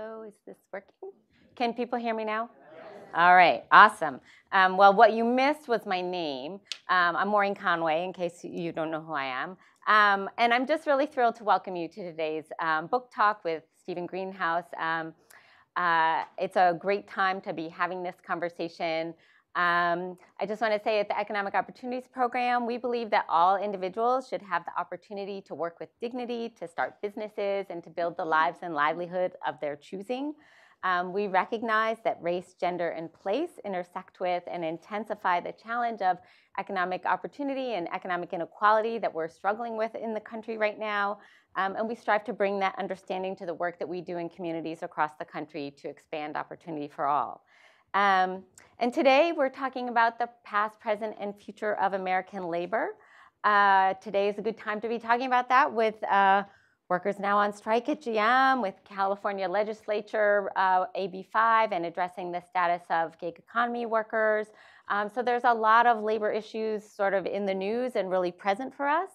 Hello, is this working? Can people hear me now? All right, awesome. Um, well, what you missed was my name. Um, I'm Maureen Conway, in case you don't know who I am. Um, and I'm just really thrilled to welcome you to today's um, book talk with Steven Greenhouse. Um, uh, it's a great time to be having this conversation. Um, I just want to say at the Economic Opportunities Program, we believe that all individuals should have the opportunity to work with dignity, to start businesses, and to build the lives and livelihood of their choosing. Um, we recognize that race, gender, and place intersect with and intensify the challenge of economic opportunity and economic inequality that we're struggling with in the country right now. Um, and we strive to bring that understanding to the work that we do in communities across the country to expand opportunity for all. Um, and today we're talking about the past, present, and future of American labor. Uh, today is a good time to be talking about that with uh, workers now on strike at GM, with California legislature uh, AB5 and addressing the status of gig economy workers. Um, so there's a lot of labor issues sort of in the news and really present for us.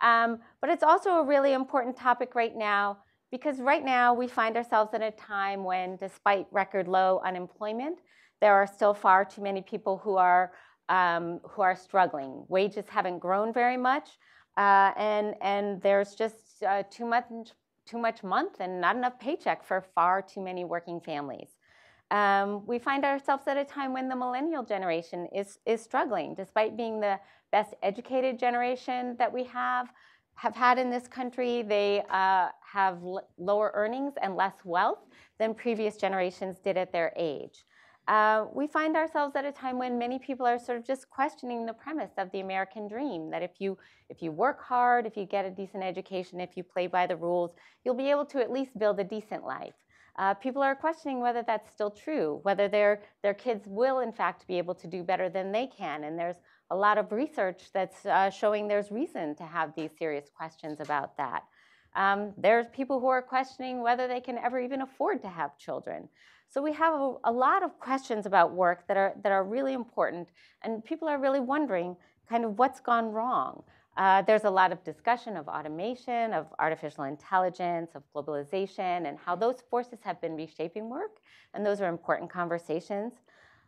Um, but it's also a really important topic right now because right now we find ourselves in a time when, despite record low unemployment, there are still far too many people who are, um, who are struggling. Wages haven't grown very much, uh, and, and there's just uh, too, much, too much month and not enough paycheck for far too many working families. Um, we find ourselves at a time when the millennial generation is, is struggling, despite being the best educated generation that we have have had in this country. They uh, have lower earnings and less wealth than previous generations did at their age. Uh, we find ourselves at a time when many people are sort of just questioning the premise of the American dream that if you if you work hard, if you get a decent education, if you play by the rules, you'll be able to at least build a decent life. Uh, people are questioning whether that's still true, whether their their kids will in fact be able to do better than they can, and there's a lot of research that's uh, showing there's reason to have these serious questions about that. Um, there's people who are questioning whether they can ever even afford to have children. So we have a, a, lot of questions about work that are, that are really important, and people are really wondering kind of what's gone wrong. Uh, there's a lot of discussion of automation, of artificial intelligence, of globalization, and how those forces have been reshaping work, and those are important conversations.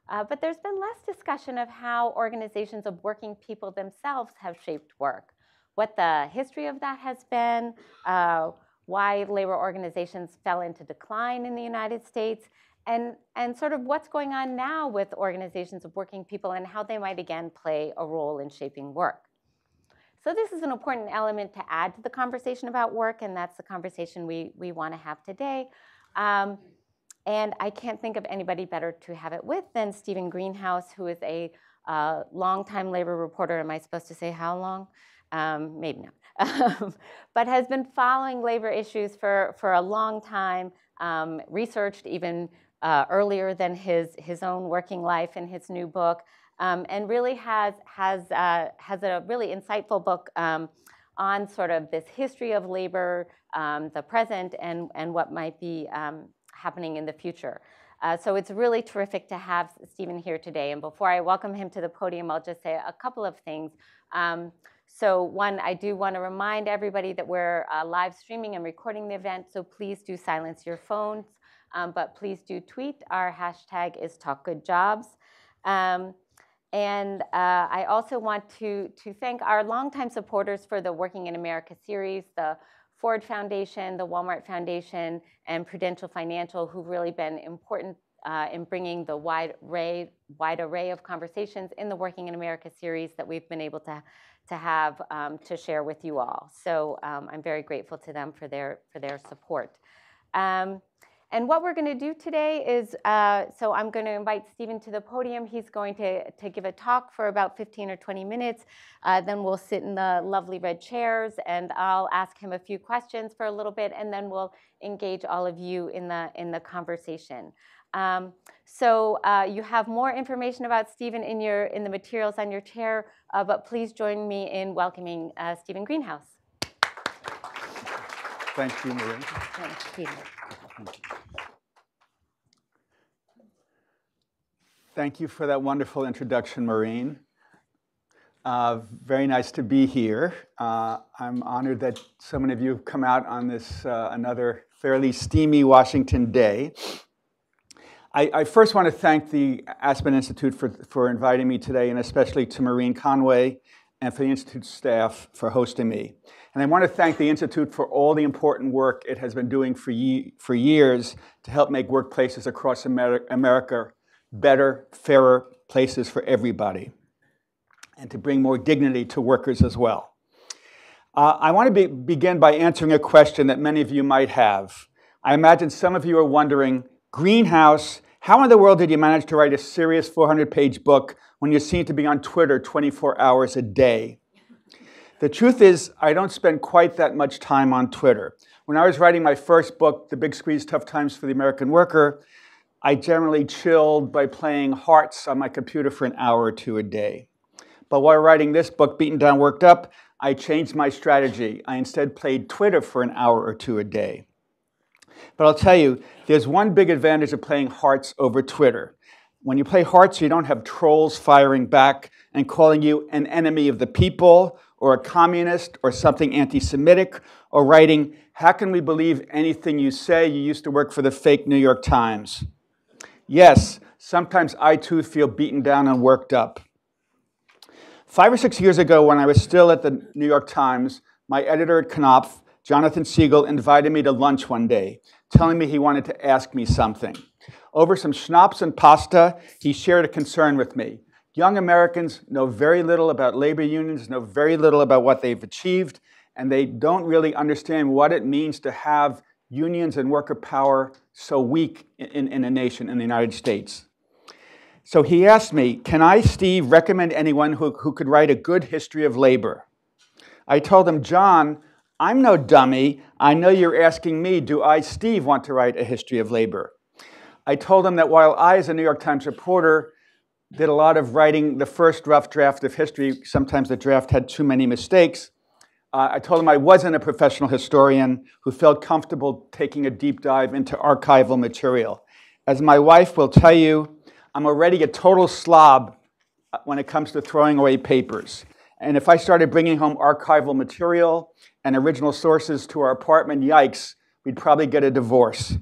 Uh, but there's been less discussion of how organizations of working people themselves have shaped work, what the history of that has been, uh, why labor organizations fell into decline in the United States, and, and sort of what's going on now with organizations of working people and how they might again play a role in shaping work. So this is an important element to add to the conversation about work, and that's the conversation we, we want to have today. Um, and I can't think of anybody better to have it with than Steven Greenhouse, who is a uh, longtime labor reporter. Am I supposed to say how long? Um, maybe not. but has been following labor issues for, for a long time, um, researched even uh, earlier than his, his own working life in his new book, um, and really has, has, uh, has a really insightful book um, on sort of this history of labor, um, the present, and, and what might be um, happening in the future. Uh, so it's really terrific to have Steven here today. And before I welcome him to the podium, I'll just say a couple of things. Um, so one, I do want to remind everybody that we're uh, live streaming and recording the event, so please do silence your phones. Um, but please do tweet. Our hashtag is TalkGoodJobs. Um, and uh, I also want to, to thank our longtime supporters for the Working in America series, the Ford Foundation, the Walmart Foundation, and Prudential Financial, who've really been important uh, in bringing the wide array, wide array of conversations in the Working in America series that we've been able to, to have um, to share with you all. So um, I'm very grateful to them for their, for their support. Um, and what we're going to do today is, uh, so I'm going to invite Steven to the podium. He's going to, to give a talk for about 15 or 20 minutes. Uh, then we'll sit in the lovely red chairs and I'll ask him a few questions for a little bit and then we'll engage all of you in the, in the conversation. Um, so uh, you have more information about Steven in, your, in the materials on your chair, uh, but please join me in welcoming uh, Steven Greenhouse. Thank you, Marie. Thank you. Thank you for that wonderful introduction, Maureen. Uh, very nice to be here. Uh, I'm honored that so many of you have come out on this uh, another fairly steamy Washington day. I, I, first want to thank the Aspen Institute for, for inviting me today, and especially to Maureen Conway and for the Institute staff for hosting me. And I want to thank the Institute for all the important work it has been doing for, ye for years to help make workplaces across Amer America better, fairer places for everybody, and to bring more dignity to workers as well. Uh, I want to be begin by answering a question that many of you might have. I imagine some of you are wondering, Greenhouse, how in the world did you manage to write a serious 400 page book when you seem to be on Twitter 24 hours a day? The truth is, I don't spend quite that much time on Twitter. When I was writing my first book, The Big Squeeze Tough Times for the American Worker, I generally chilled by playing hearts on my computer for an hour or two a day. But while writing this book, Beaten Down, Worked Up, I changed my strategy. I instead played Twitter for an hour or two a day. But I'll tell you, there's one big advantage of playing hearts over Twitter. When you play hearts, you don't have trolls firing back and calling you an enemy of the people or a communist or something anti Semitic or writing, How can we believe anything you say? You used to work for the fake New York Times. Yes, sometimes I too feel beaten down and worked up. Five or six years ago, when I was still at the New York Times, my editor at Knopf, Jonathan Segal, invited me to lunch one day, telling me he wanted to ask me something. Over some schnapps and pasta, he shared a concern with me. Young Americans know very little about labor unions, know very little about what they've achieved, and they don't really understand what it means to have unions and worker power so weak in, in a nation, in the United States. So he asked me, Can I, Steve, recommend anyone who, who could write a good history of labor? I told him, John, I'm no dummy. I know you're asking me, do I, Steve, want to write a history of labor? I told him that while I, as a New York Times reporter, did a lot of writing the first rough draft of history. Sometimes the draft had too many mistakes. Uh, I told him I wasn't a professional historian who felt comfortable taking a deep dive into archival material. As my wife will tell you, I'm already a total slob uh, when it comes to throwing away papers. And if I started bringing home archival material and original sources to our apartment, yikes, we'd probably get a divorce.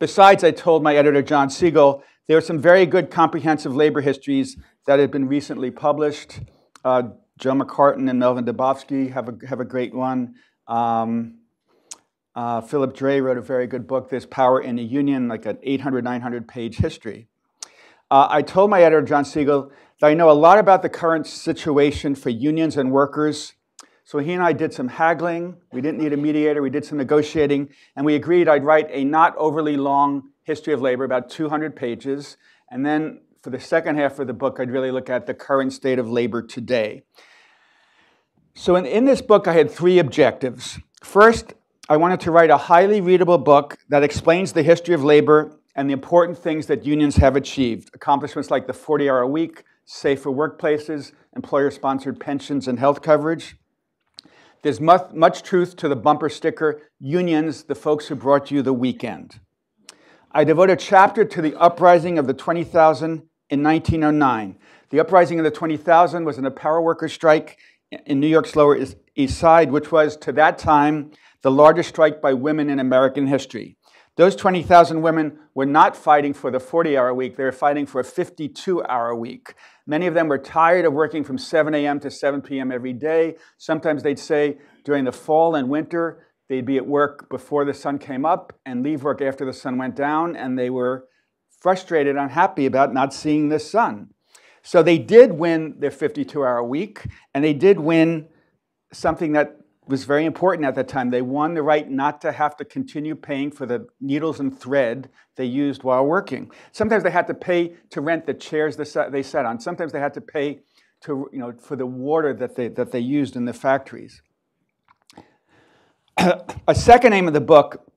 Besides, I told my editor, John Segal, there are some very good comprehensive labor histories that have been recently published. Uh, Joe McCartin and Melvyn Dubofsky have a, have a great one. Um, uh, Philip Dray wrote a very good book, There's Power in a Union, like an 800, 900 page history. Uh, I told my editor, John Segal, that I know a lot about the current situation for unions and workers. So he and I did some haggling. We didn't need a mediator. We did some negotiating. And we agreed I'd write a not overly long history of labor, about 200 pages. And then for the second half of the book, I'd really look at the current state of labor today. So in, in this book, I had three objectives. First, I wanted to write a highly readable book that explains the history of labor and the important things that unions have achieved. Accomplishments like the 40 hour week, safer workplaces, employer sponsored pensions and health coverage. There's much, much truth to the bumper sticker unions, the folks who brought you the weekend. I devote a chapter to the uprising of the 20,000 in 1909. The uprising of the 20,000 was in a power worker strike in New York's Lower East Side, which was, to that time, the largest strike by women in American history. Those 20,000 women were not fighting for the 40 hour week, they were fighting for a 52 hour week. Many of them were tired of working from 7 a.m. to 7 p.m. every day. Sometimes they'd say during the fall and winter, They'd be at work before the sun came up and leave work after the sun went down, and they were frustrated, unhappy about not seeing the sun. So they did win their 52 hour week, and they did win something that was very important at that time. They won the right not to have to continue paying for the needles and thread they used while working. Sometimes they had to pay to rent the chairs they sat on. Sometimes they had to pay to, you know, for the water that they, that they used in the factories. a second aim of the book,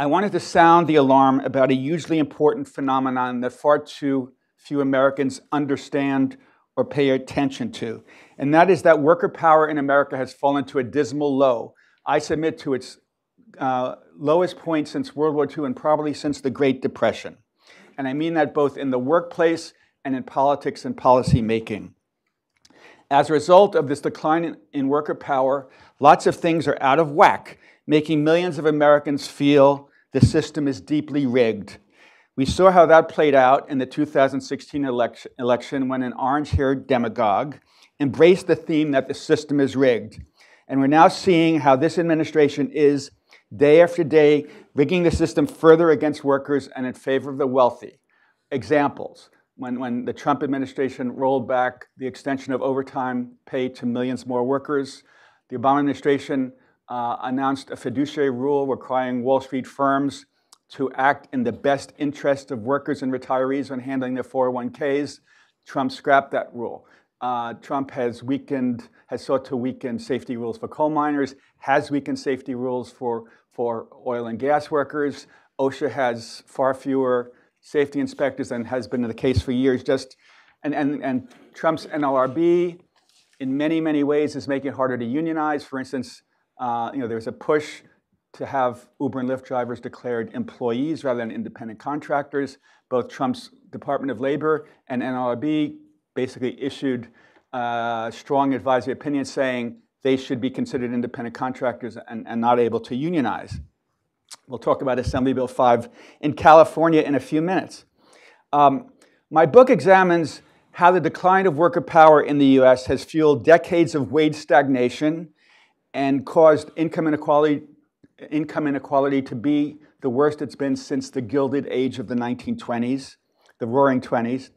I wanted to sound the alarm about a hugely important phenomenon that far too few Americans understand or pay attention to, and that is that worker power in America has fallen to a dismal low. I submit to its uh, lowest point since World War II and probably since the Great Depression. And I mean that both in the workplace and in politics and policy making. As a result of this decline in, in worker power, lots of things are out of whack. making millions of Americans feel the system is deeply rigged. We saw how that played out in the 2016 election, election when an orange haired demagogue embraced the theme that the system is rigged. And we're now seeing how this administration is, day after day, rigging the system further against workers and in favor of the wealthy. Examples when, when the Trump administration rolled back the extension of overtime pay to millions more workers, the Obama administration uh, announced a fiduciary rule requiring Wall Street firms to act in the best interest of workers and retirees when handling their 401ks. Trump scrapped that rule. Uh, Trump has weakened, has sought to weaken safety rules for coal miners, has weakened safety rules for, for oil and gas workers. OSHA has far fewer safety inspectors than has been the case for years. Just and, and, and Trump's NLRB, in many, many ways, is making it harder to unionize. For instance, uh, you know, there's a push to have Uber and Lyft drivers declared employees rather than independent contractors. Both Trump's Department of Labor and NLRB basically issued uh, strong advisory opinions saying they should be considered independent contractors and, and not able to unionize. We'll talk about Assembly Bill 5 in California in a few minutes. Um, my book examines how the decline of worker power in the US has fueled decades of wage stagnation and caused income inequality, income inequality to be the worst it's been since the Gilded Age of the 1920s, the Roaring 20s,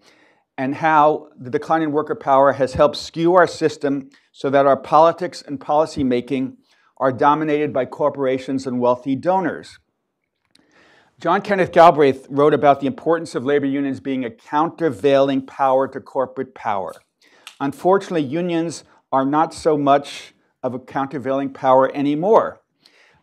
and how the decline in worker power has helped skew our system so that our politics and policy making are dominated by corporations and wealthy donors. John Kenneth Galbraith wrote about the importance of labor unions being a countervailing power to corporate power. Unfortunately, unions are not so much of a countervailing power anymore.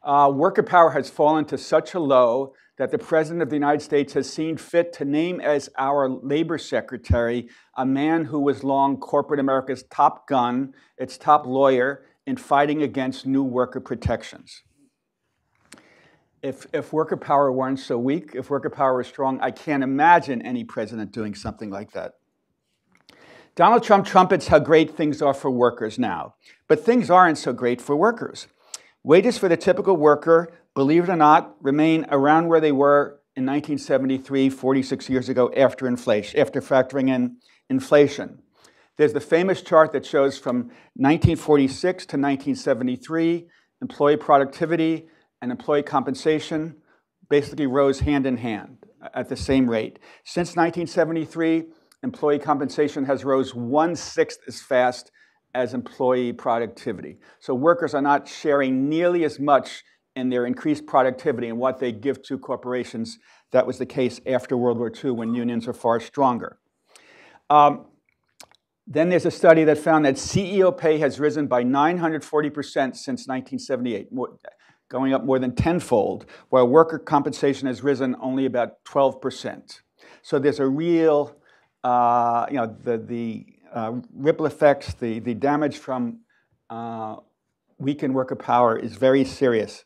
Uh, worker power has fallen to such a low that the President of the United States has seen fit to name as our labor secretary a man who was long corporate America's top gun, its top lawyer, in fighting against new worker protections. If, if worker power weren't so weak, if worker power was strong, I can't imagine any president doing something like that. Donald Trump trumpets how great things are for workers now, but things aren't so great for workers. Wages for the typical worker, believe it or not, remain around where they were in 1973, 46 years ago, after inflation, after factoring in inflation. There's the famous chart that shows from 1946 to 1973, employee productivity and employee compensation basically rose hand in hand at the same rate. Since 1973, employee compensation has rose one-sixth as fast as employee productivity. So workers are not sharing nearly as much in their increased productivity and what they give to corporations. That was the case after World War II when unions are far stronger. Um, then there's a study that found that CEO pay has risen by 940% since 1978, more, going up more than tenfold, while worker compensation has risen only about 12%. So there's a real, uh, you know, the, the uh, ripple effects, the, the damage from uh, weakened worker power is very serious.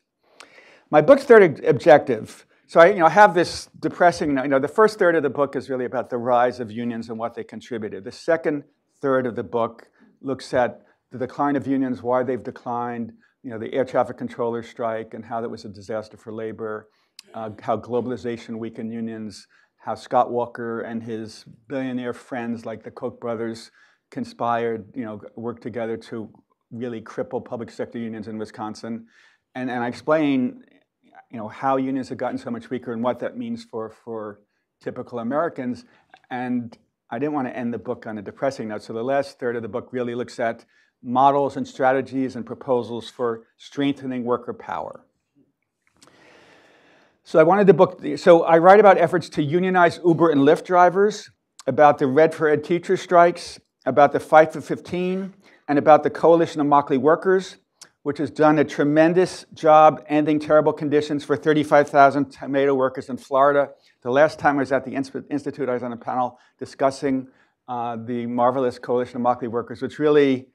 My book's third objective so I you know, have this depressing, you know, the first third of the book is really about the rise of unions and what they contributed. The second third of the book looks at the decline of unions, why they've declined, you know, the air traffic controller strike and how that was a disaster for labor, uh, how globalization weakened unions, how Scott Walker and his billionaire friends like the Koch brothers conspired, you know, worked together to really cripple public sector unions in Wisconsin. And, and I explain, you know, how unions have gotten so much weaker and what that means for, for typical Americans. And I didn't want to end the book on a depressing note, so the last third of the book really looks at models and strategies and proposals for strengthening worker power. So I wanted the book, so I write about efforts to unionize Uber and Lyft drivers, about the Red for Ed teacher strikes, about the Fight for 15, and about the Coalition of Immokalee Workers, which has done a tremendous job ending terrible conditions for 35,000 tomato workers in Florida. The last time I was at the Institute, I was on a panel discussing uh, the marvelous Coalition of Immokalee Workers, which really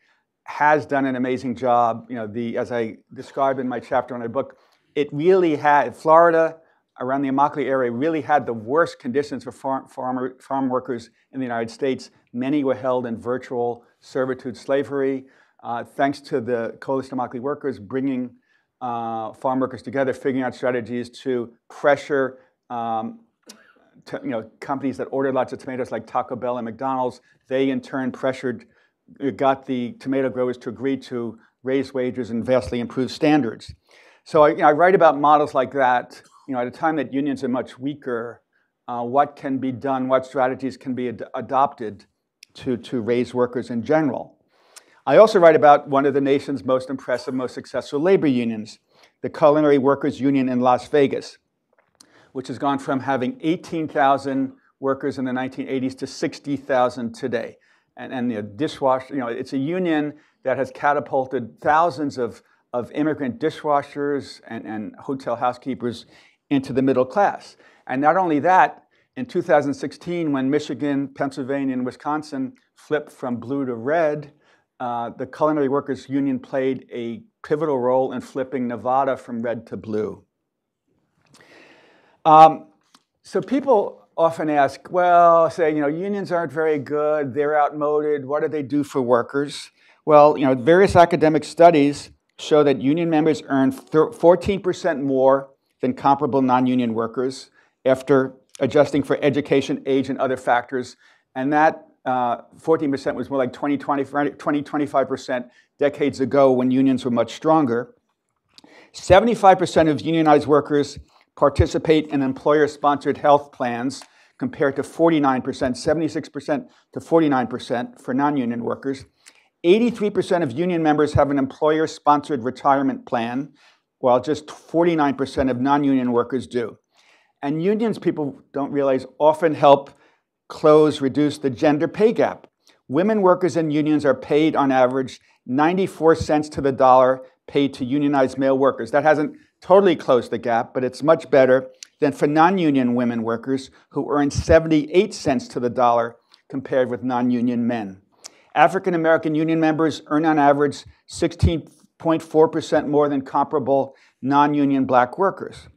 has done an amazing job. You know, the, as I described in my chapter in my book, it really had, Florida, around the Immokalee area, really had the worst conditions for farm, farmer, farm workers in the United States. Many were held in virtual servitude slavery. Uh, thanks to the Coalition of Immokalee Workers bringing uh, farm workers together, figuring out strategies to pressure um, to, you know, companies that ordered lots of tomatoes like Taco Bell and McDonald's. They in turn pressured, got the tomato growers to agree to raise wages and vastly improve standards. So I, you know, I write about models like that, you know, at a time that unions are much weaker, uh, what can be done, what strategies can be ad adopted to, to raise workers in general. I also write about one of the nation's most impressive, most successful labor unions, the Culinary Workers Union in Las Vegas, which has gone from having 18,000 workers in the 1980s to 60,000 today. And, and the dishwasher, you know, it's a union that has catapulted thousands of, of immigrant dishwashers and, and hotel housekeepers into the middle class. And not only that, in 2016, when Michigan, Pennsylvania, and Wisconsin flipped from blue to red, uh, the Culinary Workers Union played a pivotal role in flipping Nevada from red to blue. Um, so people often ask, well, say, you know, unions aren't very good, they're outmoded, what do they do for workers? Well, you know, various academic studies show that union members earn 14% more than comparable non-union workers after adjusting for education, age, and other factors. And that uh, 14% was more like 20, 20, 20, 25% decades ago when unions were much stronger. 75% of unionized workers participate in employer-sponsored health plans compared to 49%, 76% to 49% for non-union workers. 83% of union members have an employer-sponsored retirement plan, while just 49% of non-union workers do. And unions, people don't realize, often help close, reduce the gender pay gap. Women workers in unions are paid on average 94 cents to the dollar paid to unionized male workers. That hasn't totally closed the gap, but it's much better than for non-union women workers who earn 78 cents to the dollar compared with non-union men. African American union members earn on average 16.4% more than comparable non-union black workers.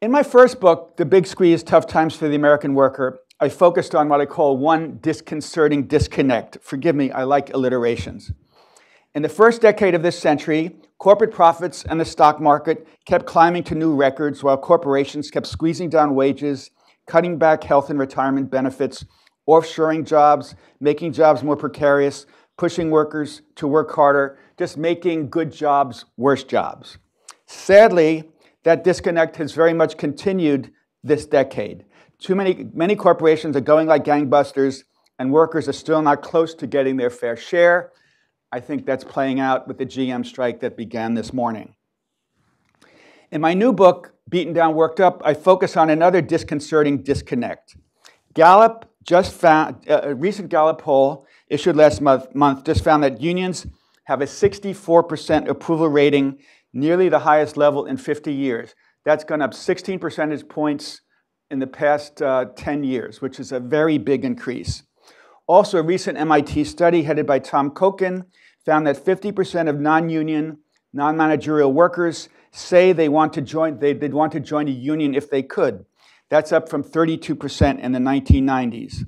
In my first book, The Big Squeeze, Tough Times for the American Worker, I focused on what I call one disconcerting disconnect. Forgive me, I like alliterations. In the first decade of this century, corporate profits and the stock market kept climbing to new records while corporations kept squeezing down wages, cutting back health and retirement benefits, offshoring jobs, making jobs more precarious, pushing workers to work harder, just making good jobs worse jobs. Sadly, that disconnect has very much continued this decade. Too many, many corporations are going like gangbusters, and workers are still not close to getting their fair share. I think that's playing out with the GM strike that began this morning. In my new book, Beaten Down, Worked Up, I focus on another disconcerting disconnect. Gallup just found, a recent Gallup poll issued last month, month just found that unions have a 64% approval rating nearly the highest level in 50 years. That's gone up 16 percentage points in the past uh, 10 years, which is a very big increase. Also, a recent MIT study headed by Tom Kochan found that 50% of non-union, non-managerial workers say they want to join, they, would want to join a union if they could. That's up from 32% in the 1990s.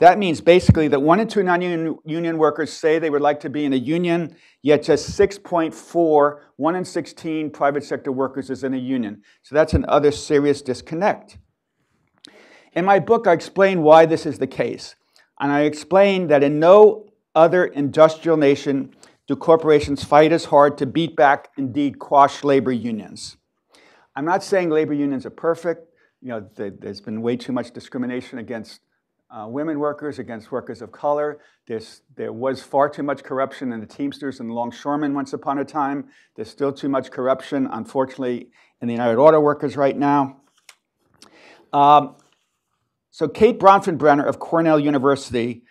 That means basically that one in two non-union workers say they would like to be in a union, yet just 6.4, one in 16 private sector workers is in a union. So that's another serious disconnect. In my book, I explain why this is the case. And I explain that in no other industrial nation do corporations fight as hard to beat back, indeed quash labor unions. I'm not saying labor unions are perfect. You know, there's been way too much discrimination against uh, women workers, against workers of color. There's, there was far too much corruption in the Teamsters and the Longshoremen once upon a time. There's still too much corruption, unfortunately, in the United Auto Workers right now. Um, so Kate Bronfenbrenner of Cornell University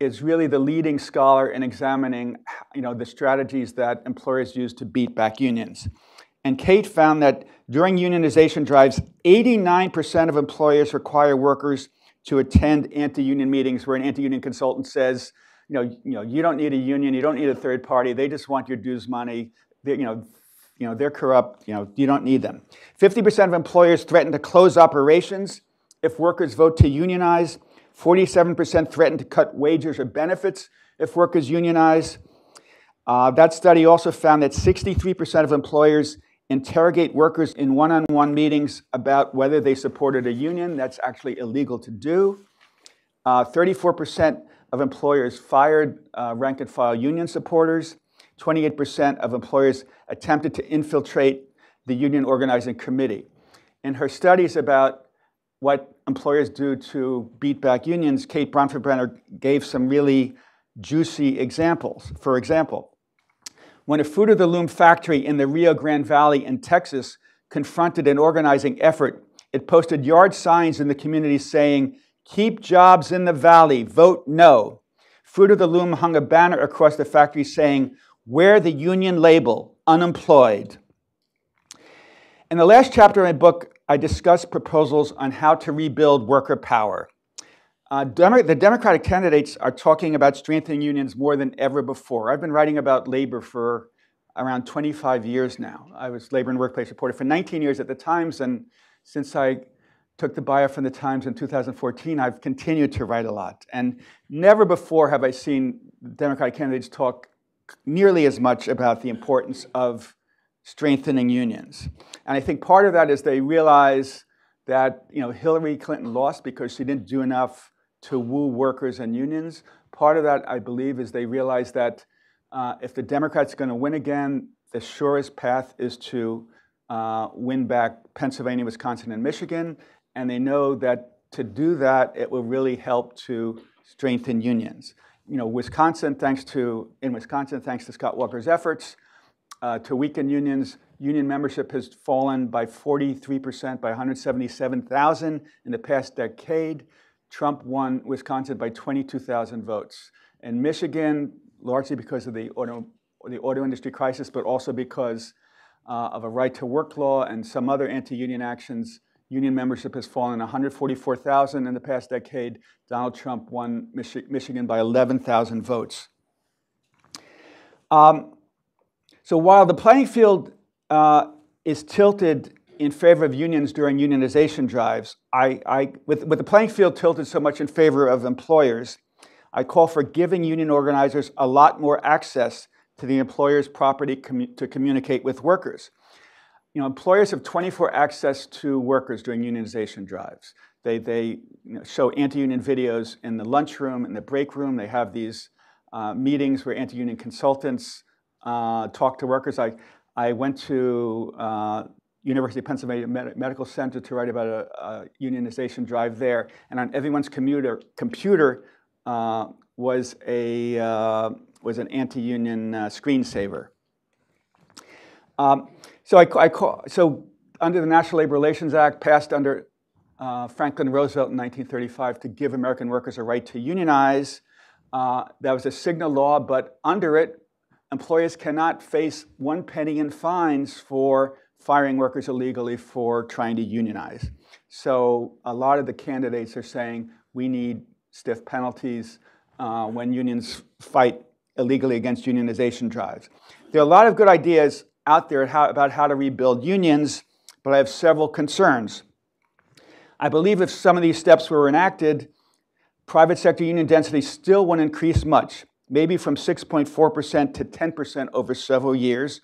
is really the leading scholar in examining you know, the strategies that employers use to beat back unions. And Kate found that during unionization drives, 89% of employers require workers to attend anti-union meetings where an anti-union consultant says, you know, you know, you don't need a union, you don't need a third party, they just want your dues money, they, you know, you know, they're corrupt, you know, you don't need them. 50% of employers threaten to close operations if workers vote to unionize. 47% threaten to cut wages or benefits if workers unionize. Uh, that study also found that 63% of employers interrogate workers in one on one meetings about whether they supported a union. That's actually illegal to do. Uh, 34% of employers fired uh, rank and file union supporters. 28% of employers attempted to infiltrate the union organizing committee. In her studies about what employers do to beat back unions, Kate Bronfenbrenner gave some really juicy examples. For example, when a Fruit of the Loom factory in the Rio Grande Valley in Texas confronted an organizing effort, it posted yard signs in the community saying, Keep jobs in the valley, vote no. Fruit of the Loom hung a banner across the factory saying, Wear the union label, unemployed. In the last chapter of my book, I discuss proposals on how to rebuild worker power. Uh, Demo- the Democratic candidates are talking about strengthening unions more than ever before. I've been writing about labor for around 25 years now. I was labor and workplace reporter for 19 years at the Times, and since I took the bio from the Times in 2014, I've continued to write a lot. And never before have I seen Democratic candidates talk nearly as much about the importance of strengthening unions. And I think part of that is they realize that you know Hillary Clinton lost because she didn't do enough to woo workers and unions. Part of that, I believe, is they realize that uh, if the Democrats are going to win again, the surest path is to uh, win back Pennsylvania, Wisconsin, and Michigan. And they know that to do that, it will really help to strengthen unions. You know, Wisconsin, thanks to in Wisconsin, thanks to Scott Walker's efforts uh, to weaken unions, union membership has fallen by 43%, by 177,000 in the past decade. Trump won Wisconsin by 22,000 votes. And Michigan, largely because of the auto, the auto industry crisis, but also because uh, of a right to work law and some other anti union actions, union membership has fallen 144,000 in the past decade. Donald Trump won Michi- Michigan by 11,000 votes. Um, so while the playing field uh, is tilted in favor of unions during unionization drives, I, I, with, with the playing field tilted so much in favor of employers, I call for giving union organizers a lot more access to the employer's property commu- to communicate with workers. You know, employers have 24 access to workers during unionization drives. They, they you know, show anti-union videos in the lunchroom, in the break room. They have these uh, meetings where anti-union consultants uh, talk to workers. I, I went to uh, University of Pennsylvania Med- Medical Center to write about a, a, unionization drive there, and on everyone's commuter, computer uh, was a uh, was an anti-union uh, screensaver. Um, so I, I call, so under the National Labor Relations Act, passed under uh, Franklin Roosevelt in 1935 to give American workers a right to unionize. Uh, that was a signal law, but under it, employers cannot face one penny in fines for firing workers illegally for trying to unionize. So a lot of the candidates are saying we need stiff penalties uh, when unions fight illegally against unionization drives. There are a lot of good ideas out there how, about how to rebuild unions, but I have several concerns. I believe if some of these steps were enacted, private sector union density still won't increase much, maybe from 6.4% to 10% over several years.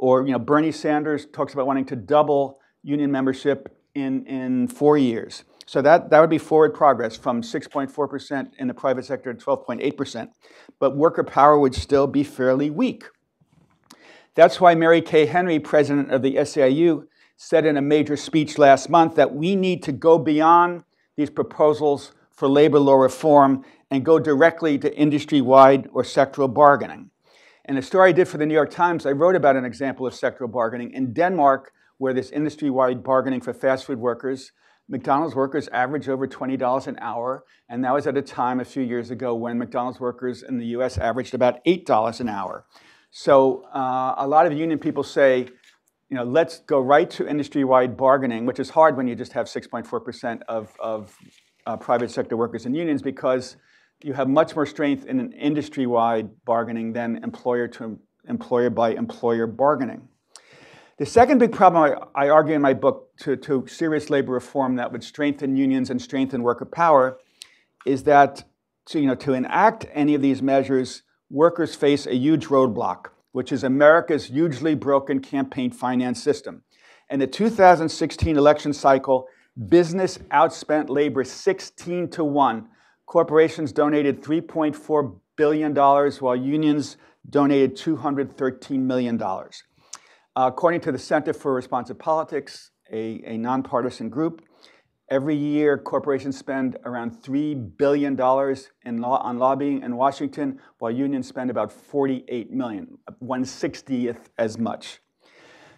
Or, you know, Bernie Sanders talks about wanting to double union membership in, in four years. So that, that would be forward progress from 6.4% in the private sector to 12.8%. But worker power would still be fairly weak. That's why Mary Kay Henry, president of the SEIU, said in a major speech last month that we need to go beyond these proposals for labor law reform and go directly to industry wide or sectoral bargaining. In a story I did for the New York Times, I wrote about an example of sectoral bargaining in Denmark, where this industry wide bargaining for fast food workers McDonald's workers average over $20 an hour, and that was at a time a few years ago when McDonald's workers in the US averaged about $8 an hour. So uh, a lot of union people say, you know, let's go right to industry-wide bargaining, which is hard when you just have 6.4% of, of uh, private sector workers in unions because you have much more strength in an industry-wide bargaining than employer to employer by employer bargaining. The second big problem I, I argue in my book to, to serious labor reform that would strengthen unions and strengthen worker power is that to, you know, to enact any of these measures workers face a huge roadblock, which is America's hugely broken campaign finance system. In the 2016 election cycle, business outspent labor 16 to 1. Corporations donated $3.4 billion, while unions donated $213 million. Uh, according to the Center for Responsive Politics, a, a nonpartisan group, every year corporations spend around $3 billion in law, on lobbying in Washington, while unions spend about 48 million, 160th as much.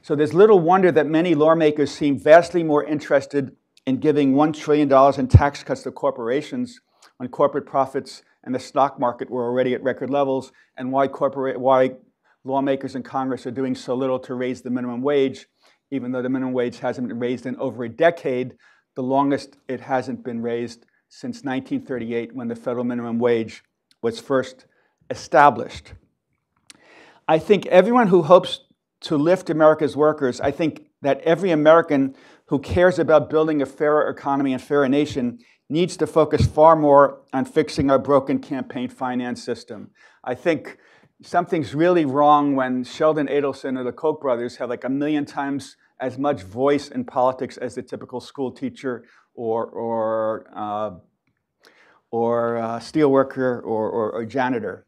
So there's little wonder that many lawmakers seem vastly more interested in giving $1 trillion in tax cuts to corporations when corporate profits and the stock market were already at record levels, and why, corporate, why lawmakers in Congress are doing so little to raise the minimum wage, even though the minimum wage hasn't been raised in over a decade, the longest it hasn't been raised since 1938 when the federal minimum wage was first established. I think everyone who hopes to lift America's workers, I think that every American who cares about building a fairer economy and fairer nation needs to focus far more on fixing our broken campaign finance system. I think something's really wrong when Sheldon Adelson or the Koch brothers have like a million times as much voice in politics as the typical school teacher or, or, uh, or uh, steelworker or, or, or janitor.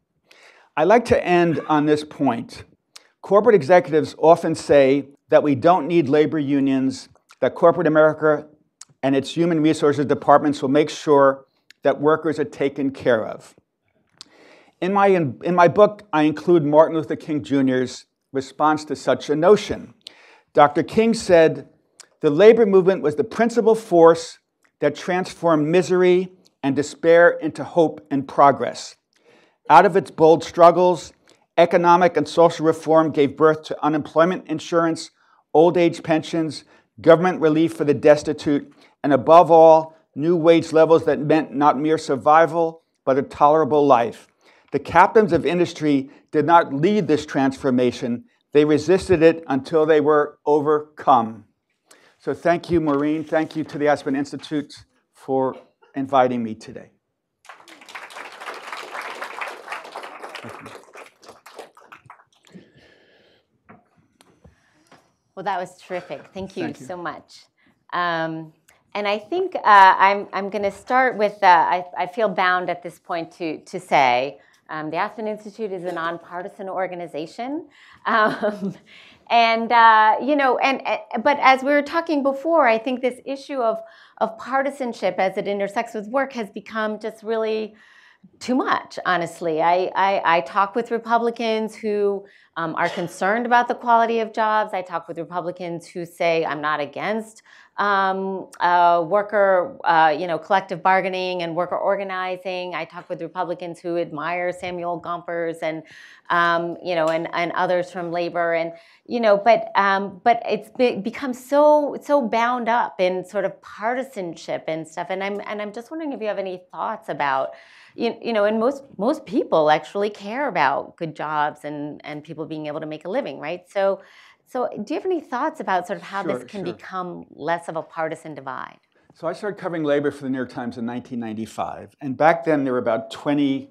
I like to end on this point. Corporate executives often say that we don't need labor unions, that corporate America and its human resources departments will make sure that workers are taken care of. In my, in, in my book, I include Martin Luther King Jr.'s response to such a notion. Dr. King said, The labor movement was the principal force that transformed misery and despair into hope and progress. Out of its bold struggles, economic and social reform gave birth to unemployment insurance, old age pensions, government relief for the destitute, and above all, new wage levels that meant not mere survival, but a tolerable life. The captains of industry did not lead this transformation, they resisted it until they were overcome. So, thank you, Maureen. Thank you to the Aspen Institute for inviting me today. Well, that was terrific. Thank you, Thank you. so much. Um, and I think uh, I'm, I'm going to start with, uh, I, I feel bound at this point to, to say um, the Aspen Institute is a nonpartisan organization. Um, and, uh, you know, and, but as we were talking before, I think this issue of, of partisanship as it intersects with work has become just really too much, honestly. I, I, I talk with Republicans who um, are concerned about the quality of jobs. I talk with Republicans who say, I'm not against um, uh, worker, uh, you know, collective bargaining and worker organizing. I talk with Republicans who admire Samuel Gompers and, um, you know, and, and others from labor and, you know, but um, but it's be- become so so bound up in sort of partisanship and stuff. And I'm and I'm just wondering if you have any thoughts about you, you know, and most most people actually care about good jobs and and people being able to make a living, right? So, so do you have any thoughts about sort of how Sure, this can sure. become less of a partisan divide? So I started covering labor for the New York Times in 1995. And back then, there were about 20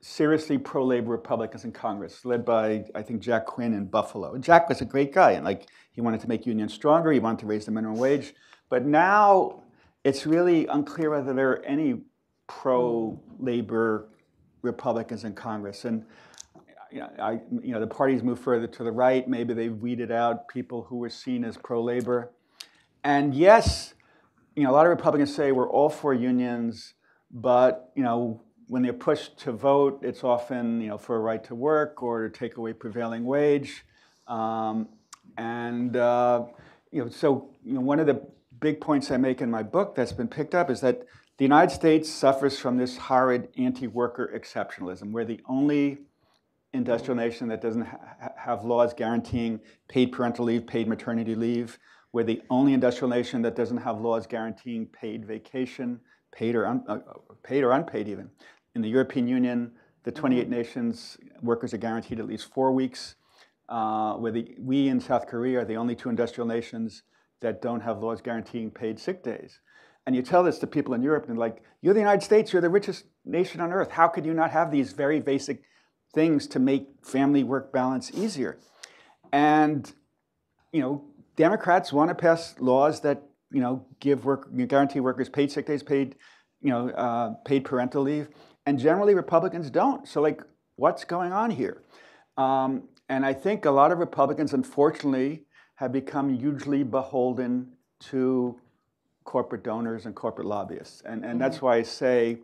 seriously pro-labor Republicans in Congress, led by, I think, Jack Quinn in Buffalo. And Jack was a great guy, and like he wanted to make unions stronger, he wanted to raise the minimum wage. But now it's really unclear whether there are any pro-labor Republicans in Congress. And you know, I, you know, the parties move further to the right. Maybe they've weeded out people who were seen as pro-labor. And yes, you know, a lot of Republicans say we're all for unions, but you know, when they're pushed to vote, it's often you know for a right to work or to take away prevailing wage. Um, and uh, you know, so you know, one of the big points I make in my book that's been picked up is that the United States suffers from this horrid anti-worker exceptionalism. We're the only industrial nation that doesn't ha- have laws guaranteeing paid parental leave, paid maternity leave. We're the only industrial nation that doesn't have laws guaranteeing paid vacation, paid or, uh, paid or unpaid even. In the European Union, the 28 nations, workers are guaranteed at least four weeks. Uh, where the, we in South Korea are the only two industrial nations that don't have laws guaranteeing paid sick days. And you tell this to people in Europe, and like, you're the United States, you're the richest nation on earth. How could you not have these very basic things to make family work balance easier. And, you know, Democrats want to pass laws that, you know, give work, guarantee workers paid sick days, paid, you know, uh, paid parental leave. And generally Republicans don't. So like, what's going on here? Um, and I think a lot of Republicans, unfortunately, have become hugely beholden to corporate donors and corporate lobbyists. And, and mm-hmm. that's why I say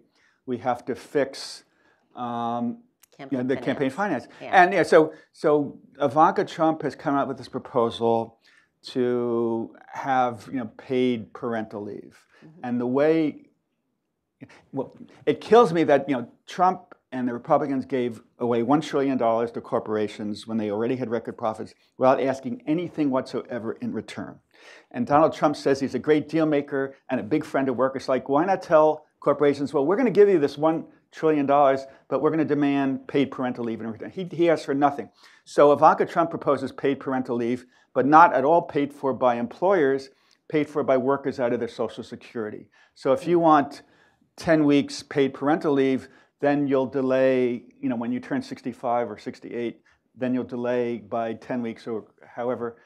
we have to fix um, campaign know, the finance. campaign finance. Yeah. And yeah, so, so Ivanka Trump has come out with this proposal to have you know, paid parental leave. Mm-hmm. And the way, well, it kills me that you know, Trump and the Republicans gave away $1 trillion to corporations when they already had record profits without asking anything whatsoever in return. And Donald Trump says he's a great deal maker and a big friend of workers. Like, why not tell corporations, well, we're going to give you this $1 trillion, dollars, but we're going to demand paid parental leave in return? He, he asks for nothing. So Ivanka Trump proposes paid parental leave, but not at all paid for by employers, paid for by workers out of their Social Security. So if you want 10 weeks paid parental leave, then you'll delay, you know, when you turn 65 or 68, then you'll delay by 10 weeks or however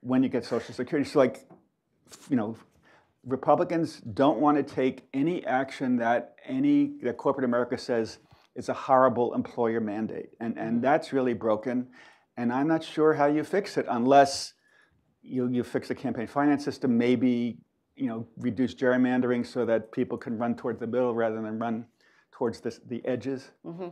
when you get Social Security. So, like, you know, Republicans don't want to take any action that any that corporate America says is a horrible employer mandate, and and that's really broken. And I'm not sure how you fix it unless you you fix the campaign finance system, maybe you know reduce gerrymandering so that people can run towards the middle rather than run towards this, the edges. Mm-hmm.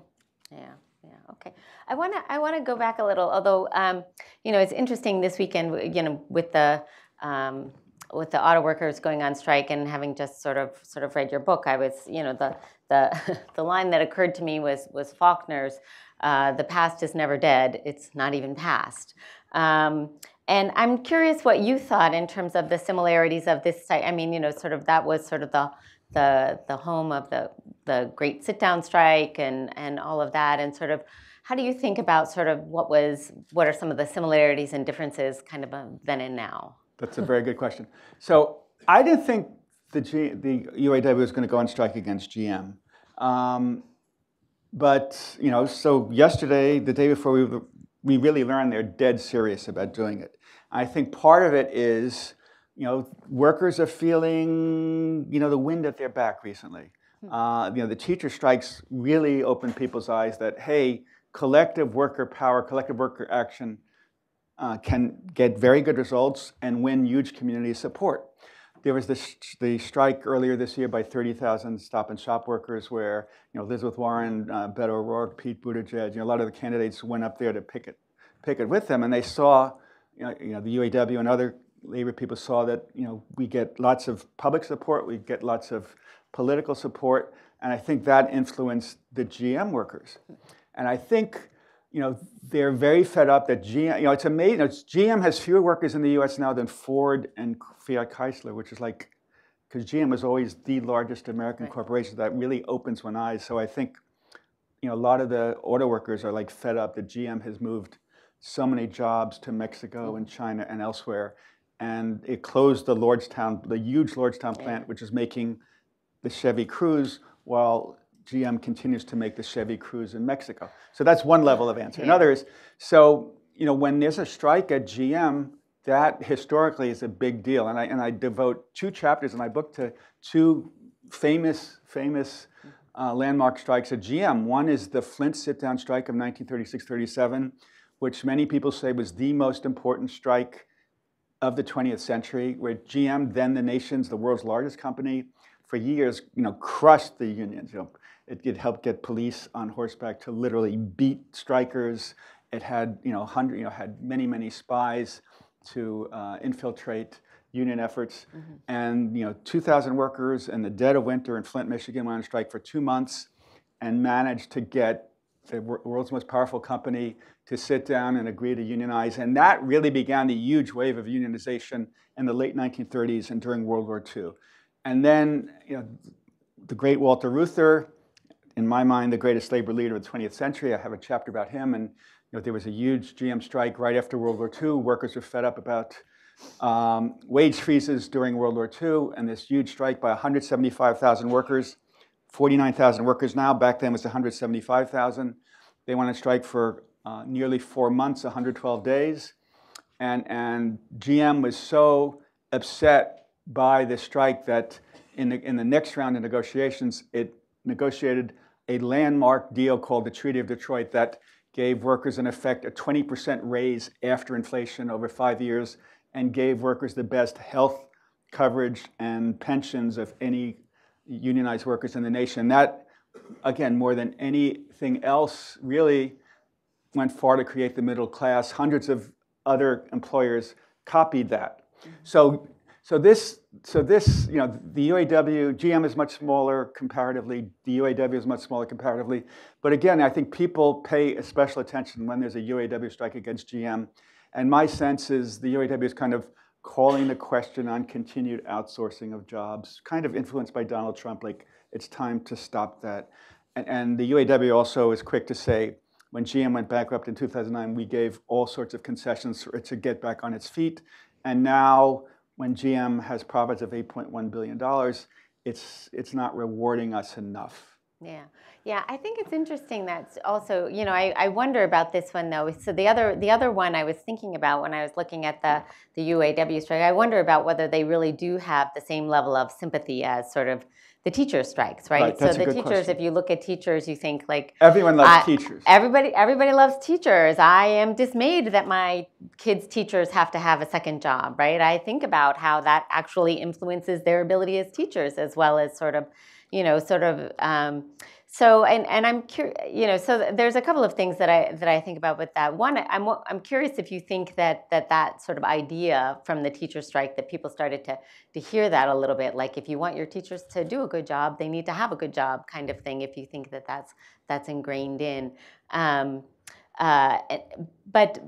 Yeah. Yeah. Okay. I want to. I want to go back a little. Although, um, you know, it's interesting this weekend. You know, with the um, with the auto workers going on strike and having just sort of sort of read your book, I was, you know, the the the line that occurred to me was was Faulkner's. Uh, the past is never dead. It's not even past. Um, and I'm curious what you thought in terms of the similarities of this. site. I mean, you know, sort of that was sort of the the the home of the the great sit down strike and and all of that and sort of how do you think about sort of what was what are some of the similarities and differences kind of then and now that's a very good question so i didn't think the G, the uaw was going to go on strike against gm um, but you know so yesterday the day before we we really learned they're dead serious about doing it i think part of it is you know, workers are feeling, you know, the wind at their back recently. Hmm. Uh, you know, the teacher strikes really opened people's eyes that, hey, collective worker power, collective worker action uh, can get very good results and win huge community support. There was this, the strike earlier this year by 30,000 stop and shop workers where, you know, Elizabeth Warren, uh, Beto O'Rourke, Pete Buttigieg, you know, a lot of the candidates went up there to pick it, pick it with them and they saw, you know, you know the UAW and other labor people saw that you know we get lots of public support, we get lots of political support, and I think that influenced the GM workers. And I think you know they're very fed up that GM. You know, it's amazing. You know, it's, GM has fewer workers in the U.S. now than Ford and Fiat Chrysler, which is like because GM was always the largest American right. corporation. That really opens one eyes. So I think you know a lot of the auto workers are like fed up that GM has moved so many jobs to Mexico mm. and China and elsewhere and it closed the Lordstown, the huge Lordstown plant, which is making the Chevy Cruze, while GM continues to make the Chevy Cruze in Mexico. So that's one level of answer. Yeah. Another is, so you know, when there's a strike at GM, that historically is a big deal, and I and I devote two chapters in my book to two famous famous uh, landmark strikes at GM. One is the Flint sit-down strike of 1936-37, which many people say was the most important strike of the 20th century, where GM, then the nation's, the world's largest company, for years, you know, crushed the unions. You know, it, it helped get police on horseback to literally beat strikers. It had, you know, hundred, you know, had many, many spies to uh, infiltrate union efforts. Mm-hmm. And you know, 2,000 workers in the dead of winter in Flint, Michigan, went on strike for two months, and managed to get the world's most powerful company to sit down and agree to unionize. And that really began the huge wave of unionization in the late 1930s and during World War II. And then, you know, the great Walter Reuther, in my mind, the greatest labor leader of the 20th century. I have a chapter about him. And you know, there was a huge GM strike right after World War II. Workers were fed up about um, wage freezes during World War II, and this huge strike by 175,000 workers 49,000 workers now. Back then it was 175,000. They went on strike for uh, nearly four months, 112 days. And, and GM was so upset by the strike that in the, in the next round of negotiations, it negotiated a landmark deal called the Treaty of Detroit that gave workers, in effect, a 20% raise after inflation over five years and gave workers the best health coverage and pensions of any unionized workers in the nation. That, again, more than anything else, really went far to create the middle class. Hundreds of other employers copied that. So, so this, so this, you know, the UAW, GM is much smaller comparatively. The UAW is much smaller comparatively. But again, I think people pay special attention when there's a UAW strike against GM. And my sense is the UAW is kind of calling the question on continued outsourcing of jobs, kind of influenced by Donald Trump, like it's time to stop that. And, and the UAW also is quick to say, when GM went bankrupt in 2009, we gave all sorts of concessions for it to get back on its feet. And now, when GM has profits of $8.1 billion, it's, it's not rewarding us enough. Yeah, yeah. I think it's interesting that also, you know, I, I wonder about this one though. So the other the other one I was thinking about when I was looking at the the UAW strike, I wonder about whether they really do have the same level of sympathy as sort of the teacher strikes, right? Right, so the teachers, question. if you look at teachers, you think like Everyone loves I- teachers. Everybody, everybody loves teachers. I am dismayed that my kids' teachers have to have a second job, right? I think about how that actually influences their ability as teachers, as well as sort of, you know, sort of. Um, so, and and I'm curious, you know, so there's a couple of things that I that I think about with that. One, I'm I'm curious if you think that that that sort of idea from the teacher strike that people started to to hear that a little bit, like if you want your teachers to do a good job, they need to have a good job, kind of thing. If you think that that's that's ingrained in. Um, uh, but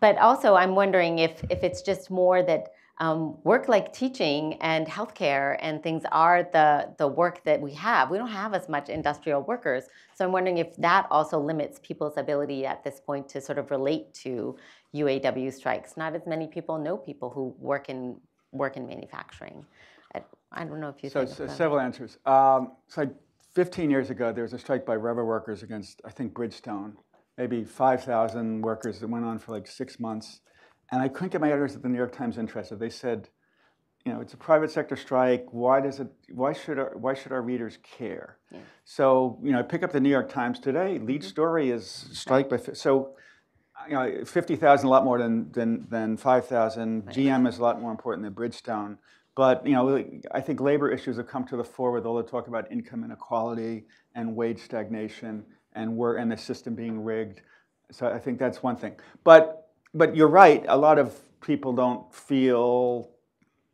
but also, I'm wondering if if it's just more that um, work like teaching and healthcare and things are the the work that we have. We don't have as much industrial workers, so I'm wondering if that also limits people's ability at this point to sort of relate to UAW strikes. Not as many people know people who work in work in manufacturing. I, I don't know if you So, so several answers. Um, like 15 years ago, there was a strike by rubber workers against, I think, Bridgestone. Maybe 5,000 workers that went on for like six months. And I couldn't get my editors at the New York Times interested. They said, you know, it's a private sector strike. Why does it? Why should our Why should our readers care? Yeah. So you know, I pick up the New York Times today. Lead mm-hmm. story is strike by. So you know, 50,000 a lot more than, than, than 5,000. GM is a lot more important than Bridgestone. But, you know, I think labor issues have come to the fore with all the talk about income inequality and wage stagnation and work and the system being rigged. So I think that's one thing. But, but you're right, a lot of people don't feel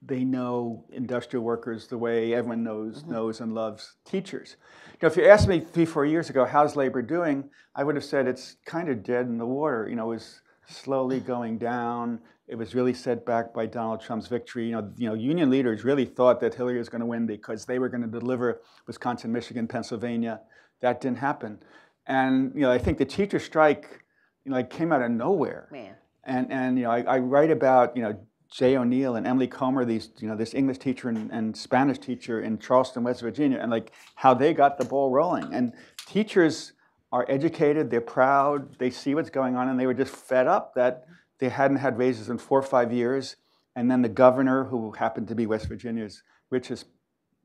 they know industrial workers the way everyone knows mm-hmm. knows and loves teachers. You know, if you asked me three, four years ago, how's labor doing, I would have said it's kind of dead in the water. You know, it was slowly mm. going down. It was really set back by Donald Trump's victory. You know, you know, union leaders really thought that Hillary was going to win because they were going to deliver Wisconsin, Michigan, Pennsylvania. That didn't happen. And you know, I think the teacher strike, you know, like came out of nowhere. Man. And, and you know, I, I write about, you know, Jay O'Neal and Emily Comer, these, you know, this English teacher and, and Spanish teacher in Charleston, West Virginia, and like how they got the ball rolling. And teachers are educated, they're proud, they see what's going on, and they were just fed up that they hadn't had raises in four or five years. And then the governor, who happened to be West Virginia's richest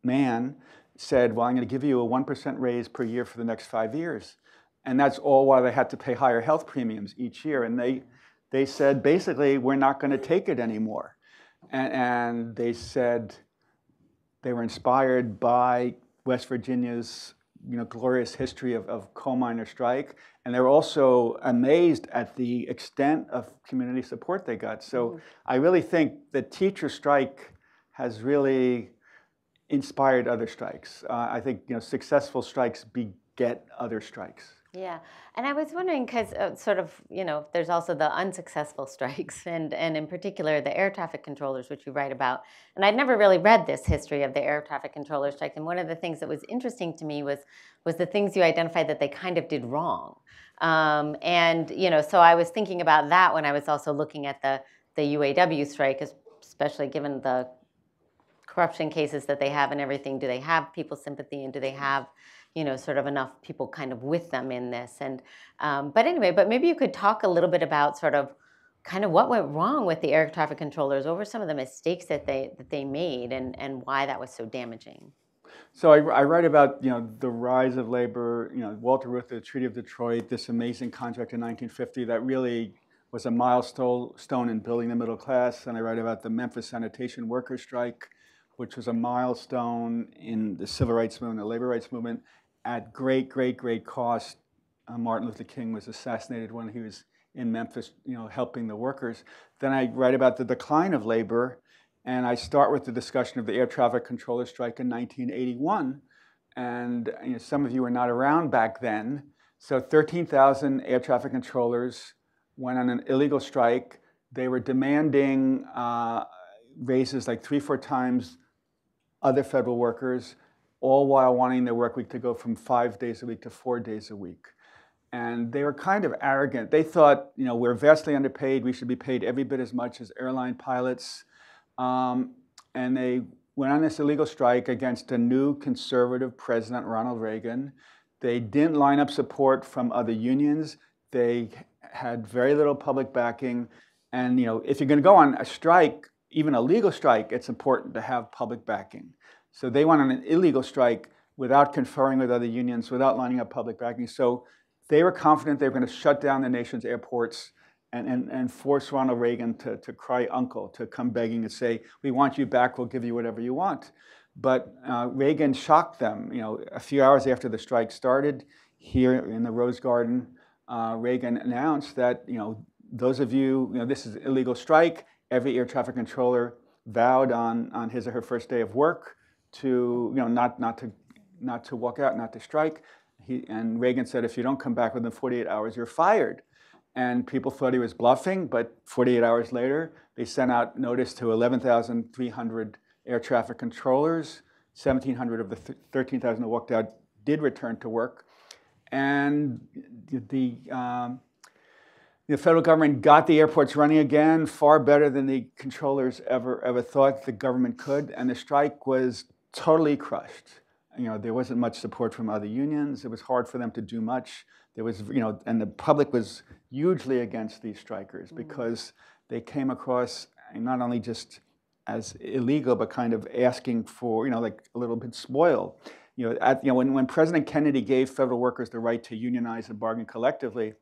man, said, Well, I'm going to give you a 1% raise per year for the next five years. And that's all while they had to pay higher health premiums each year. And they, they said, basically, we're not going to take it anymore. And, and they said they were inspired by West Virginia's you know, glorious history of, of coal miner strike. And they were also amazed at the extent of community support they got. So I really think the teacher strike has really inspired other strikes. Uh, I think you know, successful strikes beget other strikes. Yeah, and I was wondering because uh, sort of you know there's also the unsuccessful strikes and and in particular the air traffic controllers which you write about. And I'd never really read this history of the air traffic controller strike. And one of the things that was interesting to me was was the things you identified that they kind of did wrong. Um, and you know, so I was thinking about that when I was also looking at the the UAW strike, especially given the corruption cases that they have and everything. Do they have people's sympathy and do they have you know, sort of enough people kind of with them in this. And um, but anyway, but maybe you could talk a little bit about sort of kind of what went wrong with the air traffic controllers over some of the mistakes that they that they made and and why that was so damaging. So I, I, write about you know the rise of labor, you know Walter Reuther, the Treaty of Detroit, this amazing contract in 1950 that really was a milestone stone in building the middle class. And I write about the Memphis sanitation workers strike, which was a milestone in the civil rights movement, the labor rights movement, at great, great, great cost. Uh, Martin Luther King was assassinated when he was in Memphis, you know, helping the workers. Then I write about the decline of labor and I start with the discussion of the air traffic controller strike in 1981. And you know, some of you were not around back then. So 13,000 air traffic controllers went on an illegal strike. They were demanding uh, raises like three, four times other federal workers, all while wanting their work week to go from five days a week to four days a week. And they were kind of arrogant. They thought, you know, we're vastly underpaid. We should be paid every bit as much as airline pilots. Um, and they went on this illegal strike against a new conservative president, Ronald Reagan. They didn't line up support from other unions. They had very little public backing. And you know, if you're going to go on a strike, even a legal strike, it's important to have public backing. So they went on an illegal strike without conferring with other unions, without lining up public backing. So they were confident they were going to shut down the nation's airports and, and, and force Ronald Reagan to, to cry uncle, to come begging and say, we want you back, we'll give you whatever you want. But uh, Reagan shocked them. You know, a few hours after the strike started, here in the Rose Garden, uh, Reagan announced that, you know, those of you, you know, this is illegal strike. Every air traffic controller vowed on, on his or her first day of work to, you know, not, not, to, not to walk out, not to strike. He, and Reagan said, if you don't come back within 48 hours, you're fired and people thought he was bluffing, but 48 hours later, they sent out notice to 11,300 air traffic controllers. 1,700 of the 13,000 that walked out did return to work. And the, um, the federal government got the airports running again far better than the controllers ever, ever thought the government could. And the strike was totally crushed. You know, there wasn't much support from other unions. It was hard for them to do much. There was, you know, and the public was hugely against these strikers mm-hmm. because they came across not only just as illegal, but kind of asking for, you know, like a little bit spoiled. You know, at, you know when, when President Kennedy gave federal workers the right to unionize and bargain collectively,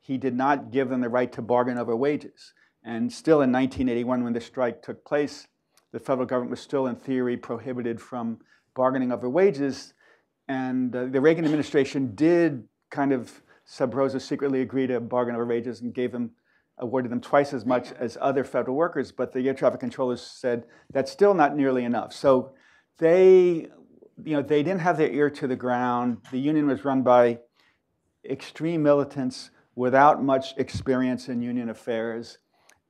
he did not give them the right to bargain over wages. And still in 1981, when the strike took place, the federal government was still in theory prohibited from bargaining over wages. And uh, the Reagan administration did kind of sub rosa secretly agree to bargain over wages and gave them awarded them twice as much as other federal workers, but the air traffic controllers said that's still not nearly enough. So they, you know, they didn't have their ear to the ground. The union was run by extreme militants without much experience in union affairs,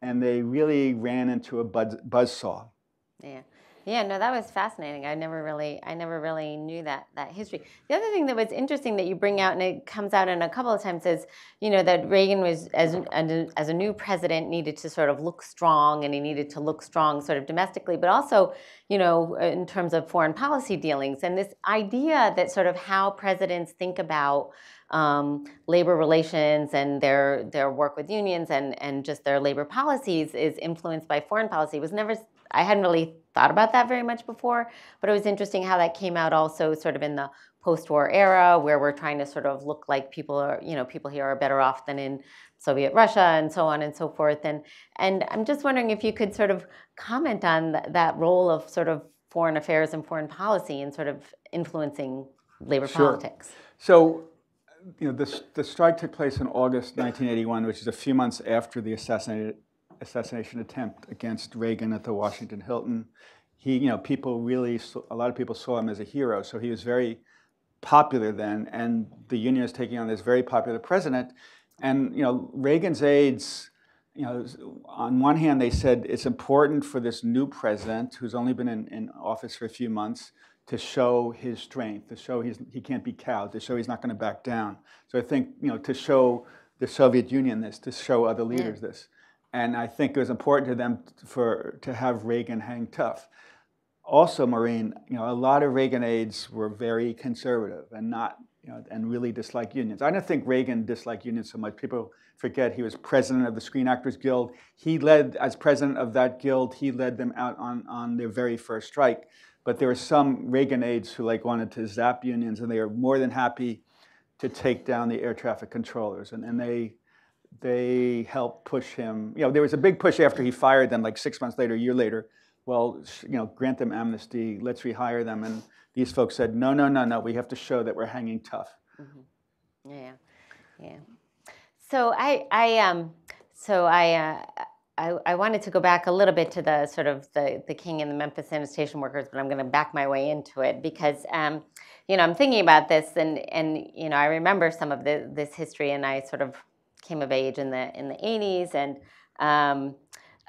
and they really ran into a buzz, saw. Yeah. Yeah, no, that was fascinating. I never really, I never really knew that that history. The other thing that was interesting that you bring out, and it comes out in a couple of times, is you know that Reagan was as as a new president needed to sort of look strong, and he needed to look strong sort of domestically, but also you know in terms of foreign policy dealings, and this idea that sort of how presidents think about um, labor relations and their their work with unions and and just their labor policies is influenced by foreign policy was never I hadn't really thought about that very much before, but it was interesting how that came out also sort of in the post-war era where we're trying to sort of look like people are, you know, people here are better off than in Soviet Russia and so on and so forth. And and I'm just wondering if you could sort of comment on th- that role of sort of foreign affairs and foreign policy and sort of influencing labor sure. politics. So you know, the, the strike took place in August 1981, which is a few months after the assassination assassination attempt against Reagan at the Washington Hilton. He, you know, people really, a lot of people saw him as a hero. So he was very popular then, and the Union is taking on this very popular president. And you know, Reagan's aides, you know, on one hand they said it's important for this new president who's only been in, in office for a few months to show his strength, to show he's, he can't be cowed, to show he's not going to back down. So I think, you know, to show the Soviet Union this, to show other leaders yeah. this. And I think it was important to them for, to have Reagan hang tough. also, Maureen, you know, a lot of Reagan aides were very conservative and not, you know, and really disliked unions. I don't think Reagan disliked unions so much. People forget he was president of the Screen Actors Guild. He led, as president of that guild, he led them out on, on their very first strike. But there were some Reagan aides who like wanted to zap unions, and they were more than happy to take down the air traffic controllers. And, and they, they helped push him. You know, there was a big push after he fired them, like six months later, a year later. Well, you know, grant them amnesty, let's rehire them. And these folks said, no, no, no, no, we have to show that we're hanging tough. Mm-hmm. Yeah, yeah. So I, I, um, so I, uh, I, I, wanted to go back a little bit to the sort of the, the king and the Memphis sanitation workers, but I'm going to back my way into it because, um, you know, I'm thinking about this and, and, you know, I remember some of the, this history and I sort of came of age in the, in the 80s and, um,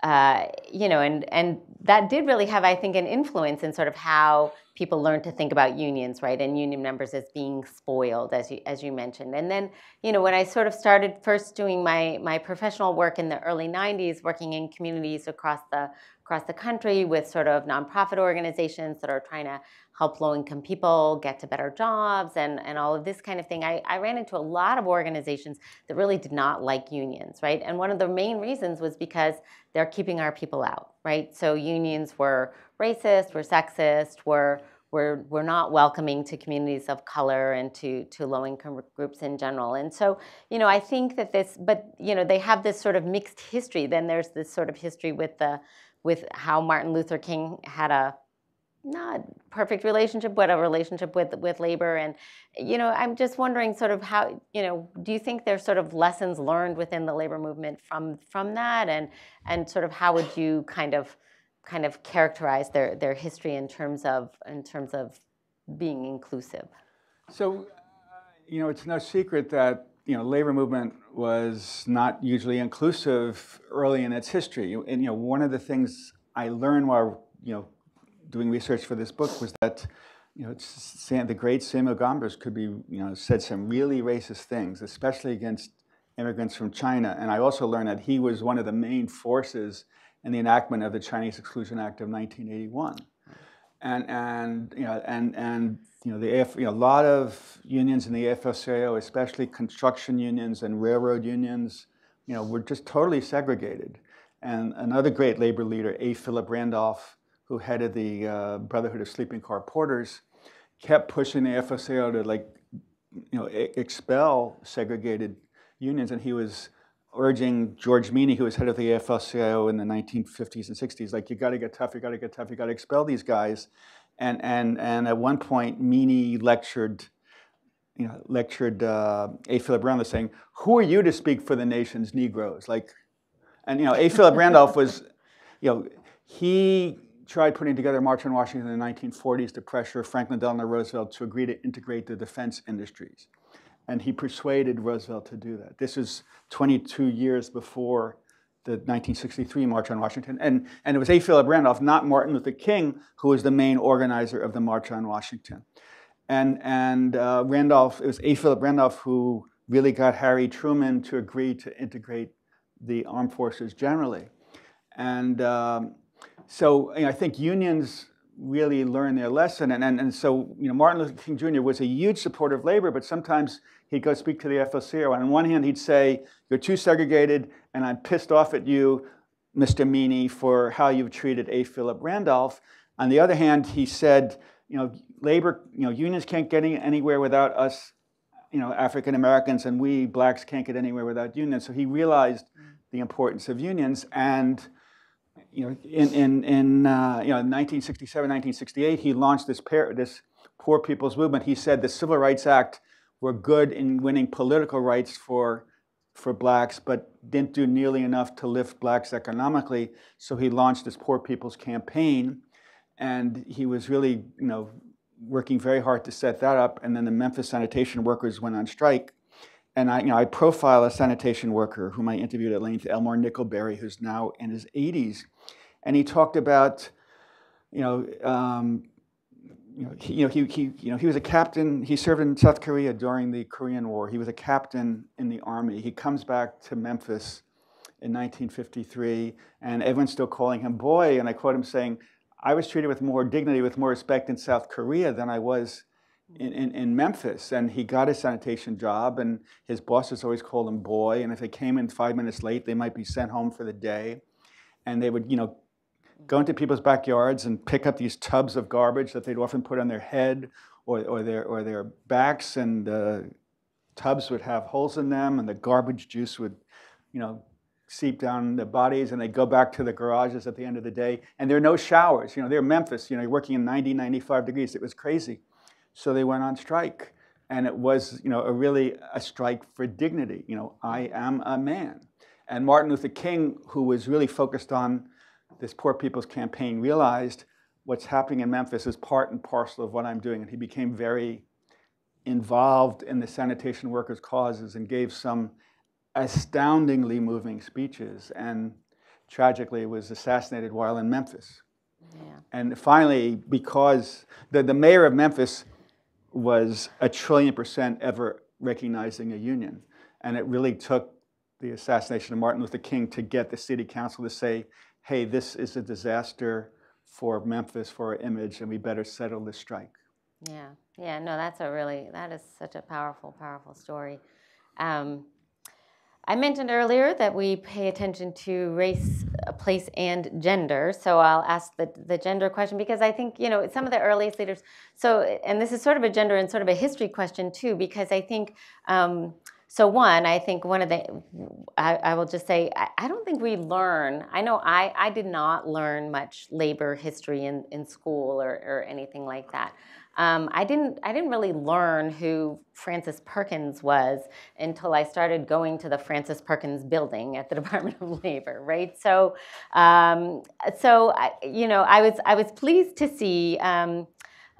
uh, you know, and, and that did really have, I think, an influence in sort of how people learn to think about unions, right, and union members as being spoiled, as you as you mentioned. And then, you know, when I sort of started first doing my my professional work in the early '90s, working in communities across the across the country with sort of nonprofit organizations that are trying to help low-income people get to better jobs and, and all of this kind of thing. I, I ran into a lot of organizations that really did not like unions, right? And one of the main reasons was because they're keeping our people out, right? So unions were racist, were sexist, were we're, we're not welcoming to communities of color and to, to low-income groups in general. And so, you know, I think that this, but, you know, they have this sort of mixed history. Then there's this sort of history with the, with how Martin Luther King had a not perfect relationship, but a relationship with with labor. And you know, I'm just wondering, sort of how you know, do you think there's sort of lessons learned within the labor movement from from that, and and sort of how would you kind of kind of characterize their their history in terms of in terms of being inclusive? So, you know, it's no secret that you know, labor movement was not usually inclusive early in its history. And you know, one of the things I learned while you know doing research for this book was that you know the great Samuel Gompers could be you know said some really racist things, especially against immigrants from China. And I also learned that he was one of the main forces in the enactment of the Chinese Exclusion Act of 1981. And and you know and and you know, the AF, you know, a lot of unions in the AFL-CIO, especially construction unions and railroad unions, you know, were just totally segregated. And another great labor leader, A. Philip Randolph, who headed the uh, Brotherhood of Sleeping Car Porters, kept pushing the AFL-CIO to like, you know, expel segregated unions. And he was urging George Meany, who was head of the AFL-CIO in the 1950s and 60s, like, you got to get tough, you got to get tough, you got to expel these guys. And, and, and at one point, Meany lectured, you know, lectured uh, A. Philip Randolph saying, who are you to speak for the nation's Negroes? Like, and, you know, A. Philip Randolph was, you know, he tried putting together a March on Washington in the 1940s to pressure Franklin Delano Roosevelt to agree to integrate the defense industries. And he persuaded Roosevelt to do that. This is 22 years before the 1963 March on Washington. And, and it was A. Philip Randolph, not Martin Luther King, who was the main organizer of the March on Washington. And, and uh, Randolph, it was A. Philip Randolph who really got Harry Truman to agree to integrate the armed forces generally. And um, so you know, I think unions really learn their lesson. And, and, and so you know, Martin Luther King Jr. was a huge supporter of labor, but sometimes he'd go speak to the AFL-CIO. And on one hand, he'd say, you're too segregated, and I'm pissed off at you, Mr. Meany, for how you've treated A. Philip Randolph. On the other hand, he said, you know, labor, you know, unions can't get anywhere without us, you know, African Americans, and we blacks can't get anywhere without unions. So he realized mm. the importance of unions, and you know, in in, in uh, you know, 1967, 1968, he launched this pair, this poor people's movement. He said the Civil Rights Act were good in winning political rights for for blacks, but didn't do nearly enough to lift blacks economically. So he launched this Poor People's Campaign, and he was really, you know, working very hard to set that up. And then the Memphis sanitation workers went on strike. And I, you know, I profile a sanitation worker whom I interviewed at length, Elmore Nickelberry, who's now in his 80s, and he talked about, you know, um, you know, he, you know, he, he, you know, he was a captain. He served in South Korea during the Korean War. He was a captain in the army. He comes back to Memphis in 1953, and everyone's still calling him boy. And I quote him saying, I was treated with more dignity, with more respect in South Korea than I was in, in, in, Memphis. And he got a sanitation job, and his bosses always called him boy. And if they came in five minutes late, they might be sent home for the day. And they would, you know, go into people's backyards and pick up these tubs of garbage that they'd often put on their head or, or, their, or their backs, and the tubs would have holes in them, and the garbage juice would, you know, seep down the bodies, and they go back to the garages at the end of the day. And there are no showers. You know, they're Memphis. You know, working in 90, 95 degrees. It was crazy. So they went on strike. And it was, you know, a really a strike for dignity. You know, I am a man. And Martin Luther King, who was really focused on this Poor People's Campaign, realized what's happening in Memphis is part and parcel of what I'm doing. And he became very involved in the sanitation workers' causes and gave some astoundingly moving speeches. And tragically, was assassinated while in Memphis. Yeah. And finally, because the, the mayor of Memphis was a trillion percent ever recognizing a union. And it really took the assassination of Martin Luther King to get the city council to say, hey, this is a disaster for Memphis, for our image, and we better settle this strike. Yeah, yeah, no, that's a really, that is such a powerful, powerful story. Um, I mentioned earlier that we pay attention to race, uh, place, and gender. So I'll ask the, the gender question because I think, you know, some of the earliest leaders, so, and this is sort of a gender and sort of a history question too, because I think, um, so one, I think one of the, I, I will just say, I, I, don't think we learn, I know I, I did not learn much labor history in, in school or, or anything like that. Um, I didn't I didn't really learn who Frances Perkins was until I started going to the Frances Perkins building at the Department of Labor, right? So, um, so I, you know, I was I was pleased to see. Um,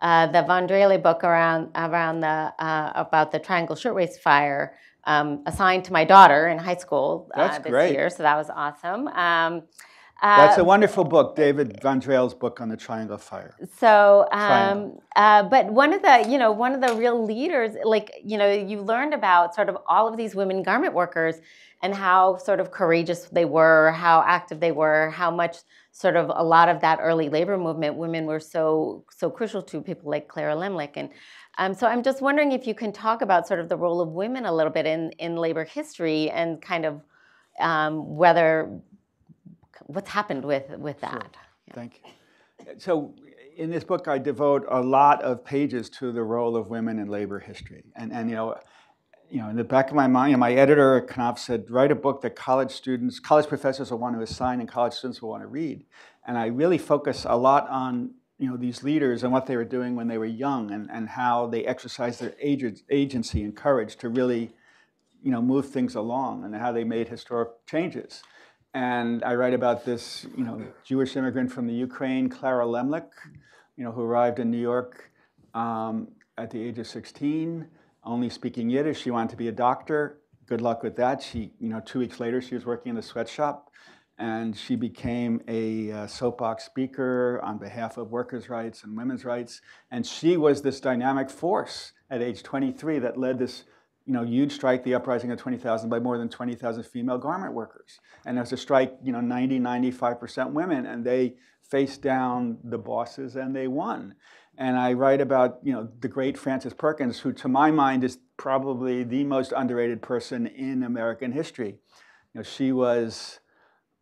uh, the Von Drehle book around around the uh, about the Triangle Shirtwaist Fire um, assigned to my daughter in high school uh, this great. year, so that was awesome. Um, that's a uh, wonderful book, David Von Drehle's book on the Triangle Fire. So, um, uh, but one of the, you know, one of the real leaders, like, you know, you learned about sort of all of these women garment workers and how sort of courageous they were, how active they were, how much sort of a lot of that early labor movement, women were so so crucial to people like Clara Lemlich. And um, so I'm just wondering if you can talk about sort of the role of women a little bit in in labor history and kind of um, whether what's happened with with that. Sure. Yeah. Thank you. So in this book, I devote a lot of pages to the role of women in labor history, and and you know. You know, in the back of my mind, you know, my editor at Knopf said, write a book that college students, college professors will want to assign and college students will want to read. And I really focus a lot on you know, these leaders and what they were doing when they were young and, and how they exercised their agency and courage to really you know, move things along and how they made historic changes. And I write about this, you know, Jewish immigrant from the Ukraine, Clara Lemlich, you know, who arrived in New York um, at the age of 16, only speaking Yiddish. She wanted to be a doctor. Good luck with that. She, you know, two weeks later, she was working in the sweatshop, and she became a uh, soapbox speaker on behalf of workers' rights and women's rights. And she was this dynamic force at age 23 that led this you know, huge strike, the uprising of 20,000 by more than 20,000 female garment workers. And as a strike, you know, 90, 95% women, and they faced down the bosses and they won. And I write about, you know, the great Frances Perkins, who to my mind is probably the most underrated person in American history. You know, she was,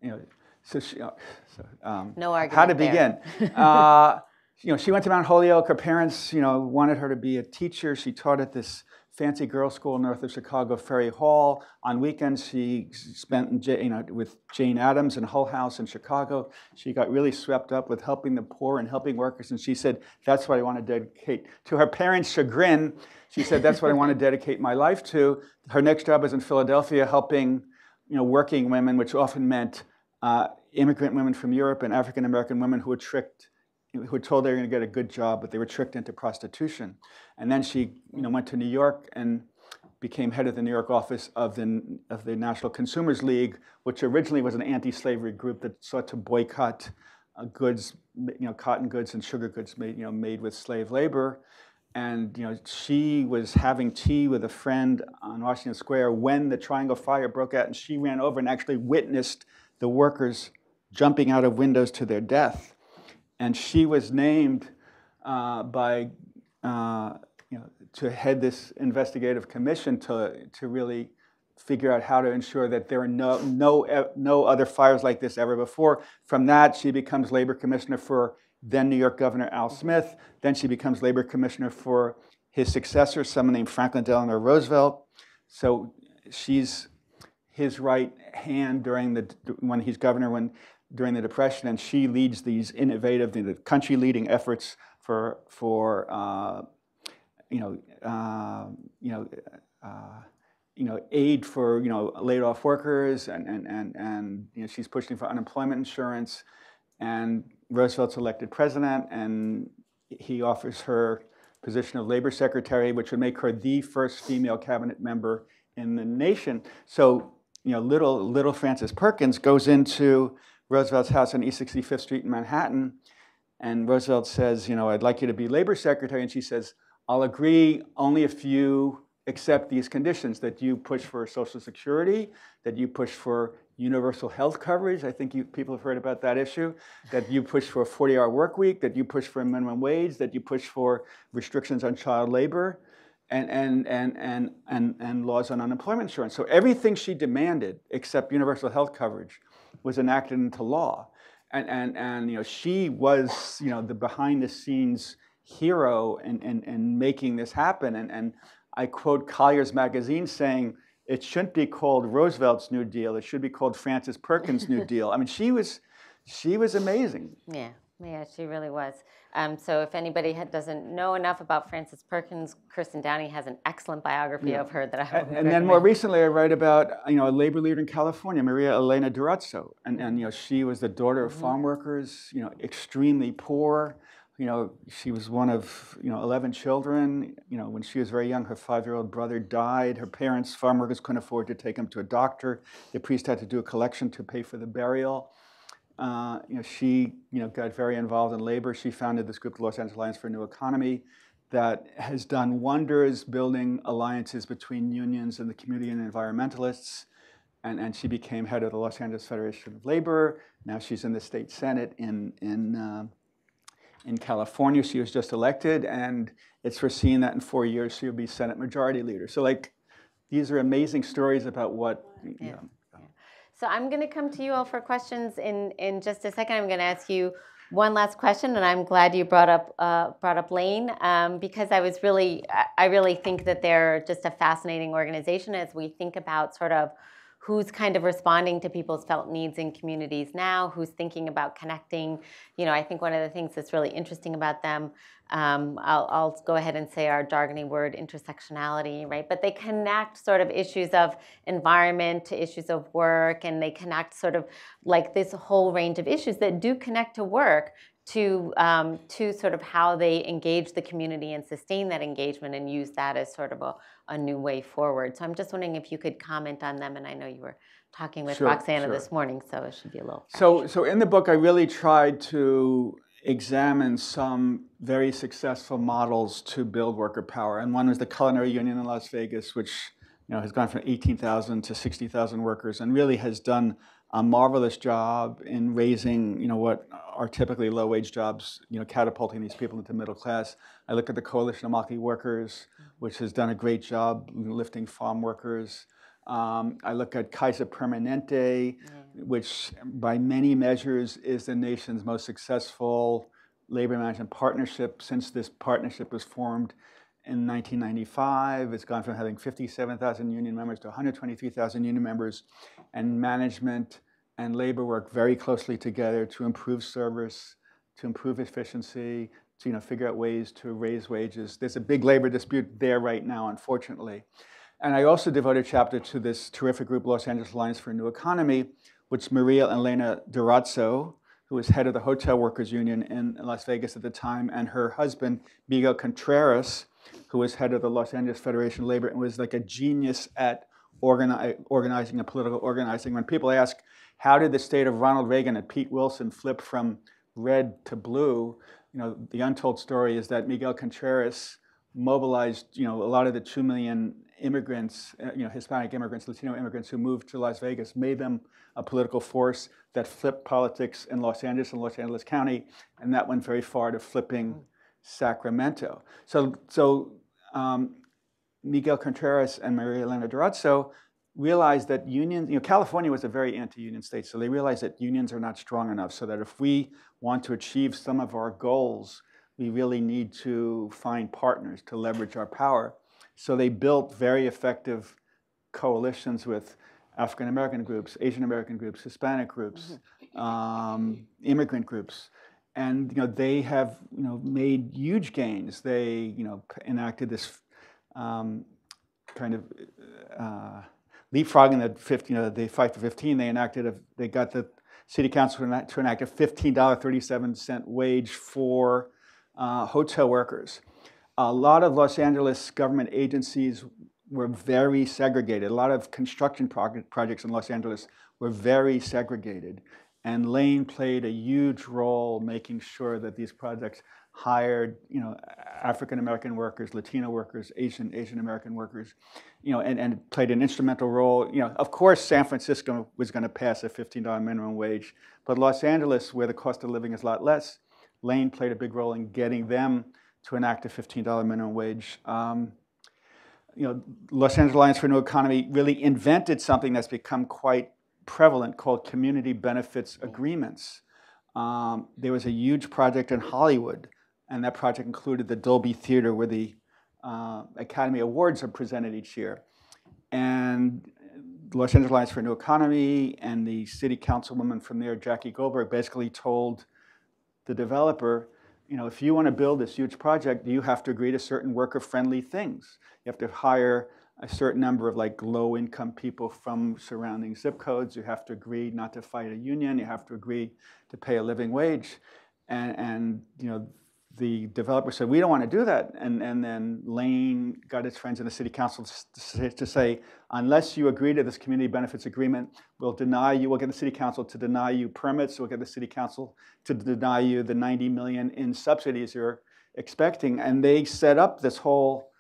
you know, so she, uh, so, um, no argument How to begin? uh, you know, she went to Mount Holyoke. Her parents, you know, wanted her to be a teacher. She taught at this fancy girls' school north of Chicago, Ferry Hall. On weekends, she spent you know, with Jane Addams and Hull House in Chicago. She got really swept up with helping the poor and helping workers, and she said, that's what I want to dedicate. To her parents' chagrin, she said, that's what I want to dedicate my life to. Her next job was in Philadelphia, helping you know, working women, which often meant uh, immigrant women from Europe and African American women who were tricked who were told they were going to get a good job, but they were tricked into prostitution. And then she, you know, went to New York and became head of the New York office of the, of the National Consumers League, which originally was an anti-slavery group that sought to boycott uh, goods, you know, cotton goods and sugar goods made, you know, made with slave labor. And you know, she was having tea with a friend on Washington Square when the Triangle Fire broke out, and she ran over and actually witnessed the workers jumping out of windows to their death. and she was named uh, by uh, you know to head this investigative commission to to really figure out how to ensure that there are no no no other fires like this ever before. From that, she becomes labor commissioner for then New York Governor Al Smith. Then she becomes labor commissioner for his successor, someone named Franklin Delano Roosevelt. So she's his right hand during the when he's governor when during the depression, and she leads these innovative, the country leading efforts for for uh, you know uh, you know. Uh, you know, aid for you know laid off workers, and and and and you know she's pushing for unemployment insurance, and Roosevelt's elected president, and he offers her position of labor secretary, which would make her the first female cabinet member in the nation. So you know, little little Frances Perkins goes into Roosevelt's house on East 65th Street in Manhattan, and Roosevelt says, you know, I'd like you to be labor secretary, and she says, I'll agree only if you accept these conditions that you push for Social Security, that you push for universal health coverage. I think you, people have heard about that issue. That you push for a 40 hour work week, that you push for a minimum wage, that you push for restrictions on child labor. And, and, and, and, and, and laws on unemployment insurance. So everything she demanded, except universal health coverage, was enacted into law. And, and, and you know, she was you know, the behind the scenes hero in, in, in making this happen. And, and I quote Collier's magazine saying, it shouldn't be called Roosevelt's New Deal. It should be called Frances Perkins' New Deal. I mean, she was, she was amazing. Yeah, yeah, she really was. Um, so if anybody had, doesn't know enough about Frances Perkins, Kirsten Downey has an excellent biography yeah. of her that I And, and then more recently, I write about you know a labor leader in California, Maria Elena Durazo, and and you know she was the daughter of mm-hmm. farm workers, you know, extremely poor you know, she was one of, you know, 11 children. You know, when she was very young, her five-year-old brother died. Her parents, farm workers, couldn't afford to take him to a doctor. The priest had to do a collection to pay for the burial. Uh, you know, she, you know, got very involved in labor. She founded this group, the Los Angeles Alliance for a New Economy, that has done wonders building alliances between unions and the community and environmentalists. And, and she became head of the Los Angeles Federation of Labor. Now she's in the state senate in, in uh, in California. She was just elected, and it's foreseen that in four years she'll be Senate Majority Leader. So, like, these are amazing stories about what. You yeah. know, so I'm going to come to you all for questions in, in just a second. I'm going to ask you one last question, and I'm glad you brought up uh, brought up LAANE um, because I was really I really think that they're just a fascinating organization as we think about sort of who's kind of responding to people's felt needs in communities now, who's thinking about connecting. You know, I think one of the things that's really interesting about them, um, I'll, I'll, go ahead and say our jargony word, intersectionality, right? But they connect sort of issues of environment to issues of work, and they connect sort of like this whole range of issues that do connect to work, to um, to sort of how they engage the community and sustain that engagement and use that as sort of a, a new way forward. So I'm just wondering if you could comment on them. And I know you were talking with sure, Roxana sure. this morning, so it should be a little. Fresh. So so in the book, I really tried to examine some very successful models to build worker power, and one was the Culinary Union in Las Vegas, which you know has gone from 18,000 to 60,000 workers, and really has done a marvelous job in raising, you know, what are typically low-wage jobs, you know, catapulting these people into middle class. I look at the Coalition of Immokalee Workers, which has done a great job lifting farm workers. Um, I look at Kaiser Permanente, which by many measures is the nation's most successful labor management partnership since this partnership was formed in 1995. It's gone from having 57,000 union members to 123,000 union members, and management and labor work very closely together to improve service, to improve efficiency, to you know, figure out ways to raise wages. There's a big labor dispute there right now, unfortunately. And I also devoted a chapter to this terrific group, Los Angeles Alliance for a New Economy, which Maria Elena Durazo, who was head of the Hotel Workers Union in Las Vegas at the time, and her husband, Miguel Contreras, who was head of the Los Angeles Federation of Labor and was like a genius at organi- organizing and political organizing. When people ask, how did the state of Ronald Reagan and Pete Wilson flip from red to blue? You know, the untold story is that Miguel Contreras mobilized, you know, a lot of the two million immigrants, uh, you know, Hispanic immigrants, Latino immigrants who moved to Las Vegas, made them a political force that flipped politics in Los Angeles and Los Angeles County, and that went very far to flipping Sacramento. So, so um, Miguel Contreras and Maria Elena Durazo realized that unions, you know, California was a very anti-union state, so they realized that unions are not strong enough, so that if we want to achieve some of our goals, we really need to find partners to leverage our power. So they built very effective coalitions with African American groups, Asian American groups, Hispanic groups, um, immigrant groups, and you know they have you know made huge gains. They you know enacted this um, kind of uh, leapfrogging the 15, you know, the five to 15. They enacted a, they got the city council to enact, a $15.37 wage for uh, hotel workers a lot of Los Angeles government agencies were very segregated. A lot of construction projects in Los Angeles were very segregated. And LAANE played a huge role making sure that these projects hired, you know, African American workers, Latino workers, Asian Asian American workers, you know, and, and played an instrumental role. You know, of course, San Francisco was going to pass a $15 minimum wage, but Los Angeles, where the cost of living is a lot less, LAANE played a big role in getting them to enact a $15 minimum wage. Um, you know, Los Angeles Alliance for a New Economy really invented something that's become quite prevalent called community benefits agreements. Um, there was a huge project in Hollywood, and that project included the Dolby Theater where the uh, Academy Awards are presented each year. And Los Angeles Alliance for a New Economy and the city councilwoman from there, Jackie Goldberg, basically told the developer, you know, if you want to build this huge project, you have to agree to certain worker-friendly things. You have to hire a certain number of like low-income people from surrounding zip codes. You have to agree not to fight a union. You have to agree to pay a living wage. And, and you know, the developer said, we don't want to do that. And, and then LAANE got his friends in the city council to say, unless you agree to this community benefits agreement, we'll deny you, we'll get the city council to deny you permits, we'll get the city council to deny you the 90 million in subsidies you're expecting. And they set up this whole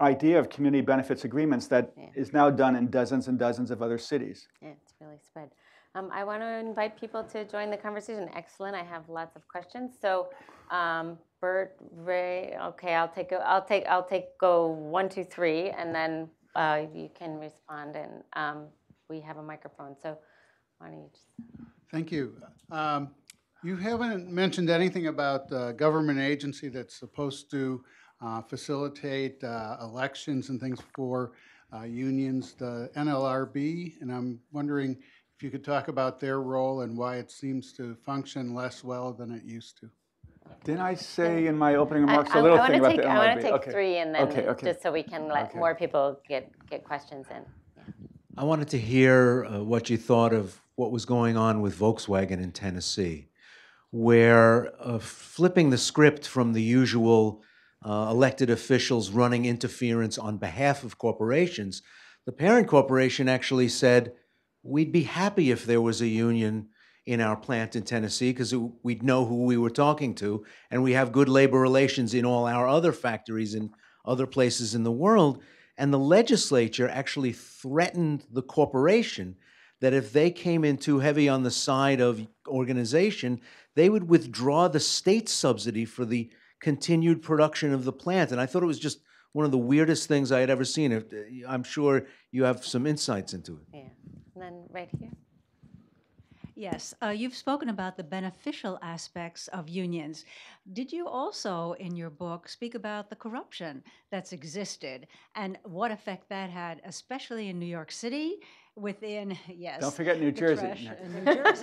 idea of community benefits agreements that yeah. is now done in dozens and dozens of other cities. Yeah, it's really spread. Um, I want to invite people to join the conversation. Excellent. I have lots of questions. So, um, Bert, Ray. Okay, I'll take. I'll take. I'll take. Go one, two, three, and then uh, you can respond. And um, we have a microphone. So, why don't you just? Thank you. Um, you haven't mentioned anything about the government agency that's supposed to uh, facilitate uh, elections and things for uh, unions, the NLRB, and I'm wondering you could talk about their role and why it seems to function less well than it used to. Didn't I say in my opening remarks I, a little I thing about take, the NLRB? I want to take okay. three and then okay, okay. just so we can let more people get, get questions in. Yeah. I wanted to hear uh, what you thought of what was going on with Volkswagen in Tennessee, where uh, flipping the script from the usual uh, elected officials running interference on behalf of corporations, the parent corporation actually said, we'd be happy if there was a union in our plant in Tennessee because we'd know who we were talking to, and we have good labor relations in all our other factories in other places in the world. And the legislature actually threatened the corporation that if they came in too heavy on the side of organization, they would withdraw the state subsidy for the continued production of the plant. And I thought it was just one of the weirdest things I had ever seen. I'm sure you have some insights into it. Yeah. And then right here. Yes, uh, you've spoken about the beneficial aspects of unions. Did you also, in your book, speak about the corruption that's existed and what effect that had, especially in New York City? Within yes, don't forget New Jersey. New Jersey.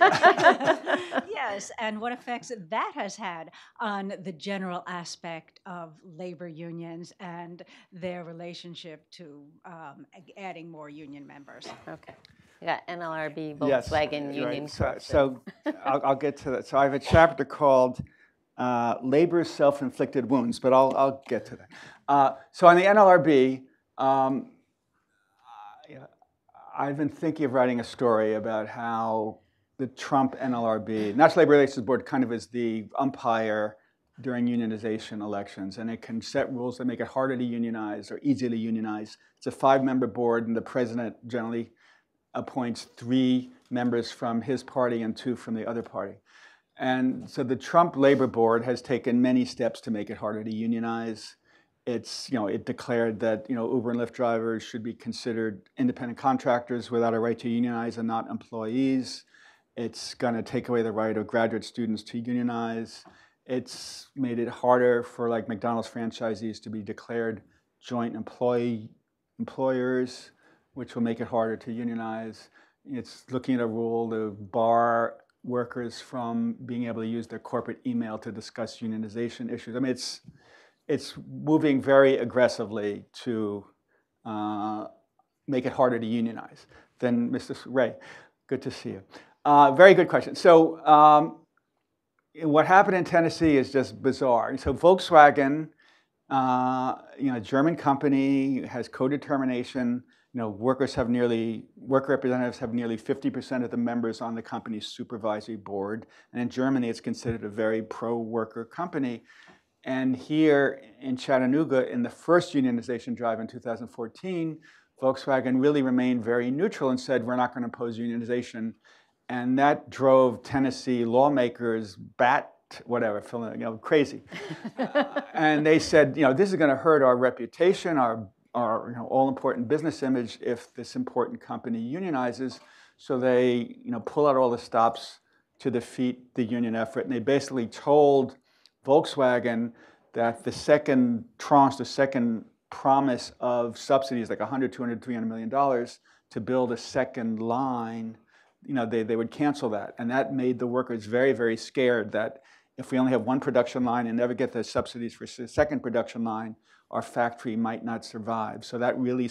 yes, and what effects that has had on the general aspect of labor unions and their relationship to um, adding more union members. Okay. We got NLRB, Volkswagen, yes, Union right. So, so I'll, I'll, get to that. So I have a chapter called uh, Labor's Self-Inflicted Wounds, but I'll, I'll get to that. Uh, so on the NLRB, um, I've been thinking of writing a story about how the Trump NLRB, National Labor Relations Board, kind of is the umpire during unionization elections, and it can set rules that make it harder to unionize or easier to unionize. It's a five-member board, and the president generally appoints three members from his party and two from the other party. And so the Trump Labor Board has taken many steps to make it harder to unionize. It's, you know, it declared that, you know, Uber and Lyft drivers should be considered independent contractors without a right to unionize and not employees. It's going to take away the right of graduate students to unionize. It's made it harder for like McDonald's franchisees to be declared joint employee employers, which will make it harder to unionize. It's looking at a rule to bar workers from being able to use their corporate email to discuss unionization issues. I mean, it's it's moving very aggressively to uh, make it harder to unionize. Then, Mr. Ray, good to see you. Uh, very good question. So, um, what happened in Tennessee is just bizarre. So, Volkswagen, uh, you know, German company has co-determination. You know, workers have nearly worker representatives have nearly 50% of the members on the company's supervisory board, and in Germany, it's considered a very pro-worker company. And here in Chattanooga, in the first unionization drive in 2014, Volkswagen really remained very neutral and said, we're not going to oppose unionization. And that drove Tennessee lawmakers bat, whatever, you know, crazy. and they said, you know, this is going to hurt our reputation, our, our you know, all-important business image if this important company unionizes. So they, you know, pull out all the stops to defeat the union effort. And they basically told Volkswagen that the second tranche, the second promise of subsidies, like 100, 200, 300 million dollars to build a second line, you know, they, they would cancel that. And that made the workers very, very scared that if we only have one production line and never get the subsidies for the second production line, our factory might not survive. So that really,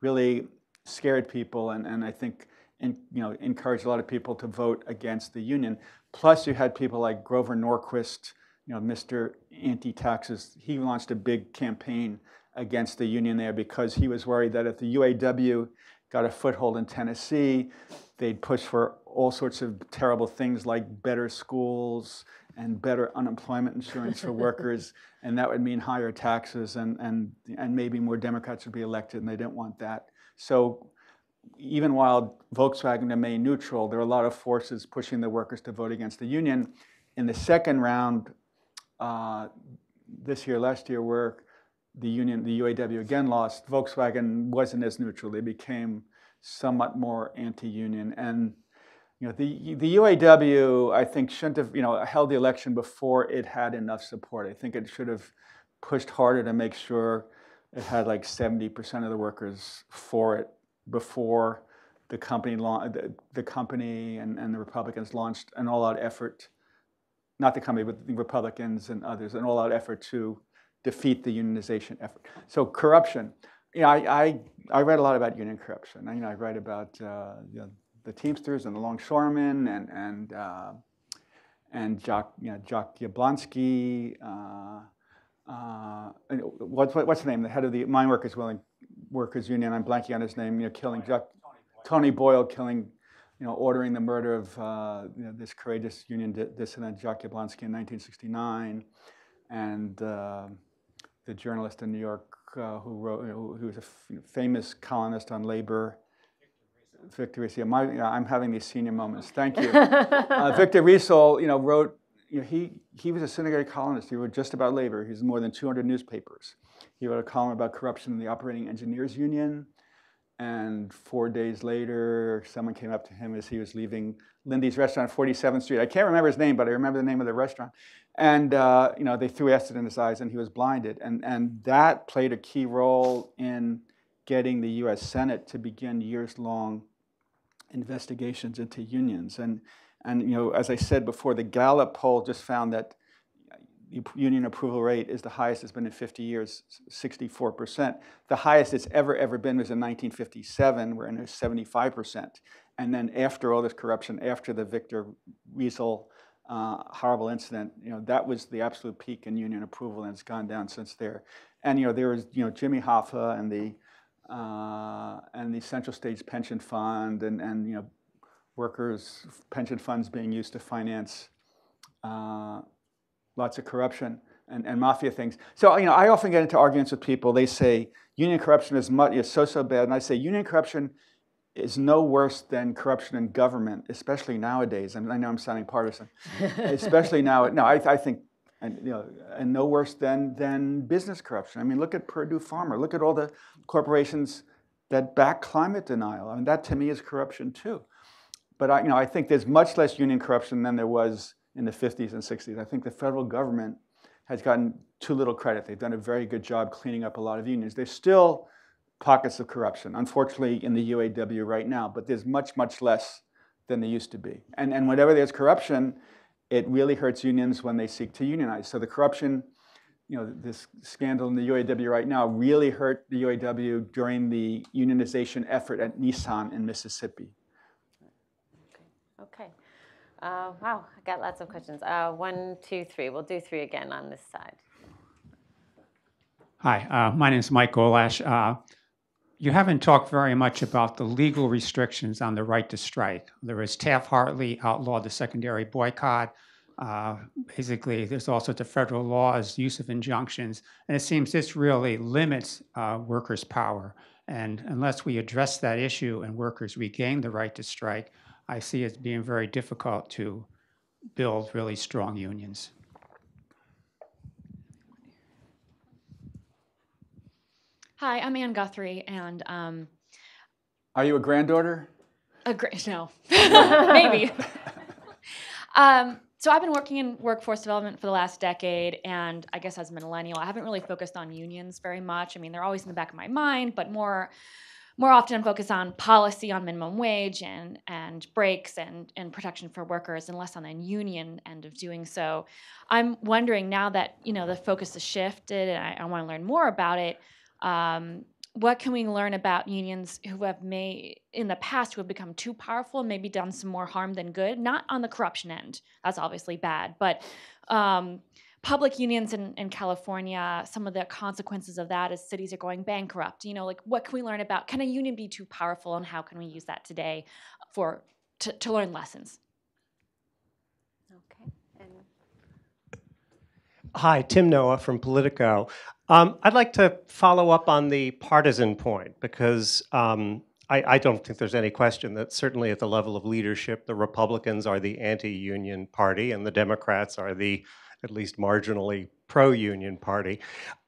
really scared people, and, and I think in, you know, encouraged a lot of people to vote against the union. Plus, you had people like Grover Norquist, you know, Mr. Anti-Taxes, he launched a big campaign against the union there because he was worried that if the UAW got a foothold in Tennessee, they'd push for all sorts of terrible things like better schools and better unemployment insurance for workers, and that would mean higher taxes and, and, and maybe more Democrats would be elected, and they didn't want that. So even while Volkswagen remained neutral, there were a lot of forces pushing the workers to vote against the union. In the second round, uh, this year, last year, where the union, the UAW again lost, Volkswagen wasn't as neutral. They became somewhat more anti-union. And you know, the, the UAW, I think, shouldn't have you know, held the election before it had enough support. I think it should have pushed harder to make sure it had like 70% of the workers for it before the company, the, the company and, and the Republicans launched an all-out effort not the company, but the Republicans and others, an all-out effort to defeat the unionization effort. So corruption. You know, I, I, I read a lot about union corruption. I, you know, I read about uh, you know, the Teamsters and the longshoremen and, and, uh, and Jock, you know, Jock Yablonski. Uh, uh what's, what's the name? The head of the Mine Workers Willing Workers Union. I'm blanking on his name. You know, killing Jock, Tony Boyle killing you know, ordering the murder of uh, you know, this courageous union di dissident, Jock Yablonski, in 1969, and uh, the journalist in New York uh, who wrote, you know, who was a famous columnist on labor, Victor Riesel. My, I'm having these senior moments. Thank you. uh, Victor Riesel, you know, wrote. You know, he he was a syndicate columnist. He wrote just about labor. He's more than 200 newspapers. He wrote a column about corruption in the Operating Engineers Union. And four days later, someone came up to him as he was leaving Lindy's restaurant, 47th Street. I can't remember his name, but I remember the name of the restaurant. And uh, you know, they threw acid in his eyes, and he was blinded. And and that played a key role in getting the U.S. Senate to begin years-long investigations into unions. And and you know, as I said before, the Gallup poll just found that union approval rate is the highest it's been in 50 years, 64%. The highest it's ever, ever been was in 1957, where it was 75%. And then after all this corruption, after the Victor Riesel uh, horrible incident, you know, that was the absolute peak in union approval, and it's gone down since there. And, you know, there was, you know, Jimmy Hoffa and the, uh, and the Central States Pension Fund and, and, you know, workers' pension funds being used to finance uh, lots of corruption and, and mafia things. So, you know, I often get into arguments with people. They say union corruption is, much, is so, so bad. And I say union corruption is no worse than corruption in government, especially nowadays. And I know I'm sounding partisan, especially now. No, I, I think, and, you know, and no worse than, than business corruption. I mean, look at Purdue Pharma. Look at all the corporations that back climate denial. I mean, that to me is corruption too. But I, you know, I think there's much less union corruption than there was in the 50s and 60s. I think the federal government has gotten too little credit. They've done a very good job cleaning up a lot of unions. There's still pockets of corruption, unfortunately, in the UAW right now, but there's much, much less than there used to be. And, and whenever there's corruption, it really hurts unions when they seek to unionize. So the corruption, you know, this scandal in the UAW right now really hurt the UAW during the unionization effort at Nissan in Mississippi. Okay. Uh, wow, I got lots of questions. Uh, one, two, three. We'll do three again on this side. Hi, uh, my name is Mike Golash. You haven't talked very much about the legal restrictions on the right to strike. There is Taft-Hartley outlawed the secondary boycott. Uh, basically, there's all sorts of federal laws, use of injunctions, and it seems this really limits uh, workers' power. And unless we address that issue and workers regain the right to strike, I see it being very difficult to build really strong unions. Hi, I'm Ann Guthrie, and um, Are you a granddaughter? a great no, maybe. um, so I've been working in workforce development for the last decade, and I guess as a millennial, I haven't really focused on unions very much. I mean, they're always in the back of my mind, but more more often I'm focused on policy on minimum wage and and breaks and and protection for workers and less on the union end of doing so. I'm wondering now that you know the focus has shifted and I, I want to learn more about it. Um, what can we learn about unions who have made in the past who have become too powerful and maybe done some more harm than good? Not on the corruption end, that's obviously bad, but um, public unions in, in California, some of the consequences of that is cities are going bankrupt. You know, like what can we learn about? Can a union be too powerful, and how can we use that today for to, to learn lessons? Okay. And Hi, Tim Noah from Politico. Um, I'd like to follow up on the partisan point because um, I, I don't think there's any question that certainly at the level of leadership, the Republicans are the anti-union party and the Democrats are the at least marginally pro-union party.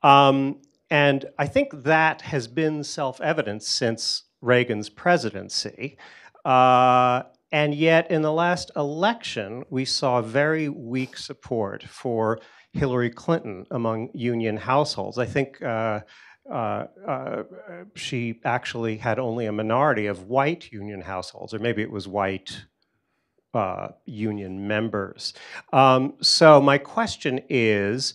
Um, and I think that has been self-evident since Reagan's presidency. Uh, and yet, in the last election, we saw very weak support for Hillary Clinton among union households. I think uh, uh, uh, she actually had only a minority of white union households, or maybe it was white uh, union members. Um, so, my question is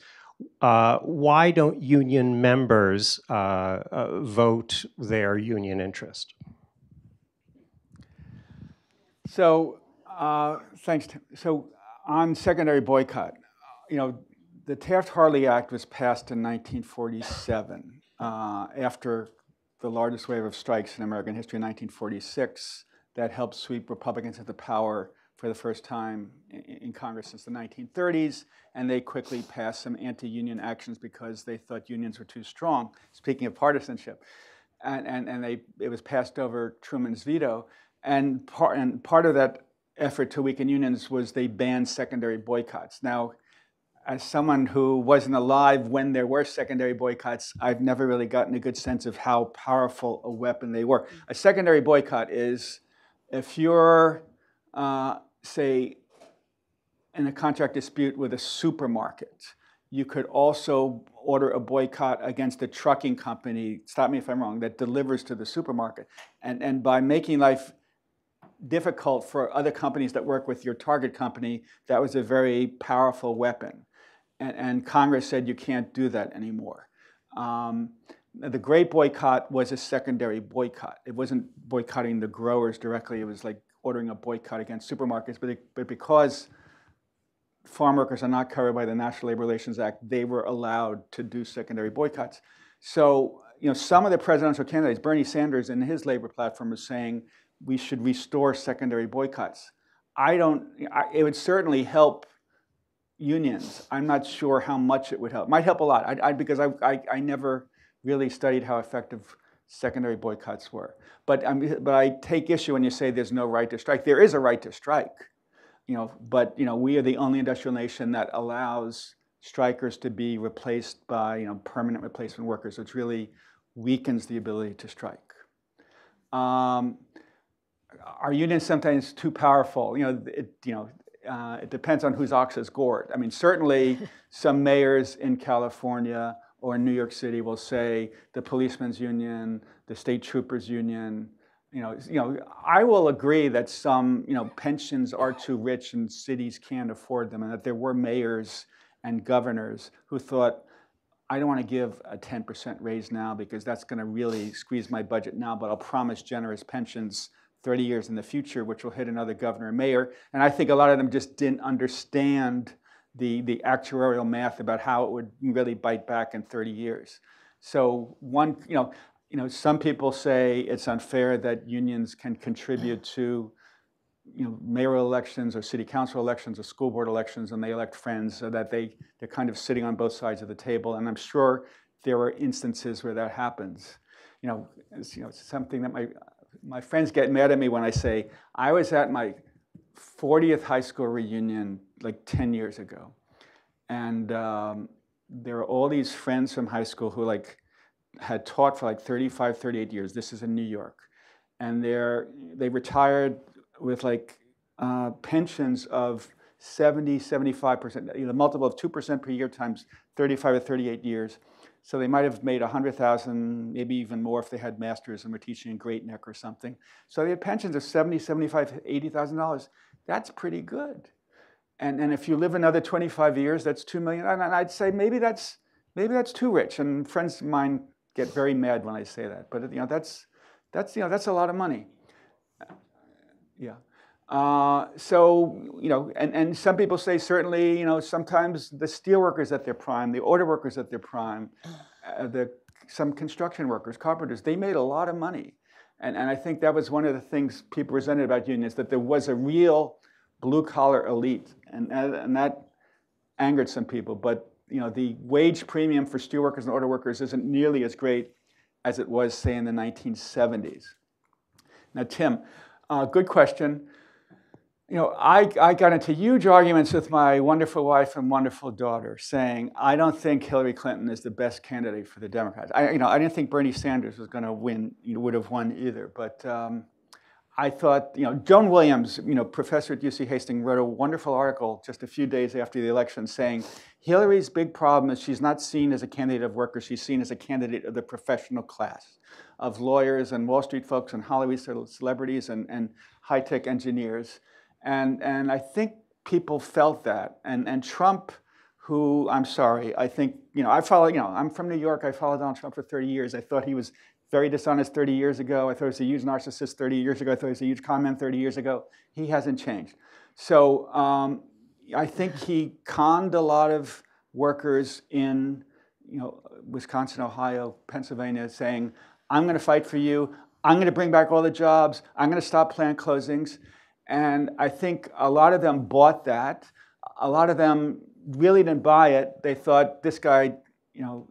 uh, why don't union members uh, vote their union interest? So, thanks. Tim. So, on secondary boycott, you know, the Taft-Hartley Act was passed in 1947 uh, after the largest wave of strikes in American history in 1946 that helped sweep Republicans into power for the first time in, Congress since the 1930s, and they quickly passed some anti-union actions because they thought unions were too strong. Speaking of partisanship, and and, and they it was passed over Truman's veto, and part and part of that effort to weaken unions was they banned secondary boycotts. Now, as someone who wasn't alive when there were secondary boycotts, I've never really gotten a good sense of how powerful a weapon they were. A secondary boycott is if you're uh, say, in a contract dispute with a supermarket, you could also order a boycott against a trucking company, stop me if I'm wrong, that delivers to the supermarket. And, and by making life difficult for other companies that work with your target company, that was a very powerful weapon. And, and Congress said you can't do that anymore. Um, the Great Boycott was a secondary boycott. It wasn't boycotting the growers directly, it was like ordering a boycott against supermarkets, but, it, but because farm workers are not covered by the National Labor Relations Act, they were allowed to do secondary boycotts. So, you know, some of the presidential candidates, Bernie Sanders in his labor platform was saying we should restore secondary boycotts. I don't, I, it would certainly help unions, I'm not sure how much it would help. Might help a lot, I, I, because I, I, I never really studied how effective secondary boycotts were. But, i but I take issue when you say there's no right to strike. There is a right to strike, you know, but you know, we are the only industrial nation that allows strikers to be replaced by you know, permanent replacement workers, which really weakens the ability to strike. Um, are unions sometimes too powerful? You know, it, you know, uh, it depends on whose ox is gored. I mean, certainly some mayors in California or in New York City will say the policemen's union, the state troopers union. You know, you know, I will agree that some you know pensions are too rich and cities can't afford them, and that there were mayors and governors who thought, I don't want to give a 10% raise now because that's going to really squeeze my budget now, but I'll promise generous pensions 30 years in the future, which will hit another governor and mayor. And I think a lot of them just didn't understand the, the actuarial math about how it would really bite back in 30 years. So one, you know, you know, some people say it's unfair that unions can contribute to, you know, mayoral elections or city council elections or school board elections, and they elect friends, so that they they're kind of sitting on both sides of the table. And I'm sure there are instances where that happens. You know, it's, you know, it's something that my my friends get mad at me when I say I was at my 40th high school reunion like 10 years ago, and um, there are all these friends from high school who like had taught for like 35, 38 years. This is in New York, and they're they retired with like uh, pensions of 70, 75 percent, you know, multiple of two percent per year times 35 or 38 years. So they might have made 100,000, maybe even more if they had masters and were teaching in Great Neck or something. So they had pensions of 70, 75, 80,000 dollars. That's pretty good. And, and if you live another 25 years, that's 2 million. And I'd say maybe that's, maybe that's too rich. And friends of mine get very mad when I say that. But you know, that's, that's, you know, that's a lot of money. Yeah. Uh, so, you know, and, and some people say certainly, you know, sometimes the steel workers at their prime, the order workers at their prime, uh, the, some construction workers, carpenters, they made a lot of money. And, and I think that was one of the things people resented about unions, that there was a real blue collar elite. And, and that angered some people. But, you know, the wage premium for steel workers and order workers isn't nearly as great as it was, say, in the 1970s. Now, Tim, uh, good question you know, I, I got into huge arguments with my wonderful wife and wonderful daughter, saying I don't think Hillary Clinton is the best candidate for the Democrats. I, you know, I didn't think Bernie Sanders was going to win, you know, would have won either. But um, I thought, you know, Joan Williams, you know, professor at UC Hastings, wrote a wonderful article just a few days after the election saying Hillary's big problem is she's not seen as a candidate of workers; she's seen as a candidate of the professional class, of lawyers and Wall Street folks and Hollywood celebrities and, and high tech engineers and, and I think people felt that. And, and Trump, who, I'm sorry, I think, you know, I follow, you know, I'm from New York. I followed Donald Trump for 30 years. I thought he was very dishonest 30 years ago. I thought he was a huge narcissist 30 years ago. I thought he was a huge comment 30 years ago. He hasn't changed. So um, I think he conned a lot of workers in, you know, Wisconsin, Ohio, Pennsylvania, saying, I'm going to fight for you. I'm going to bring back all the jobs. I'm going to stop plant closings. And I think a lot of them bought that. A lot of them really didn't buy it. They thought this guy, you know,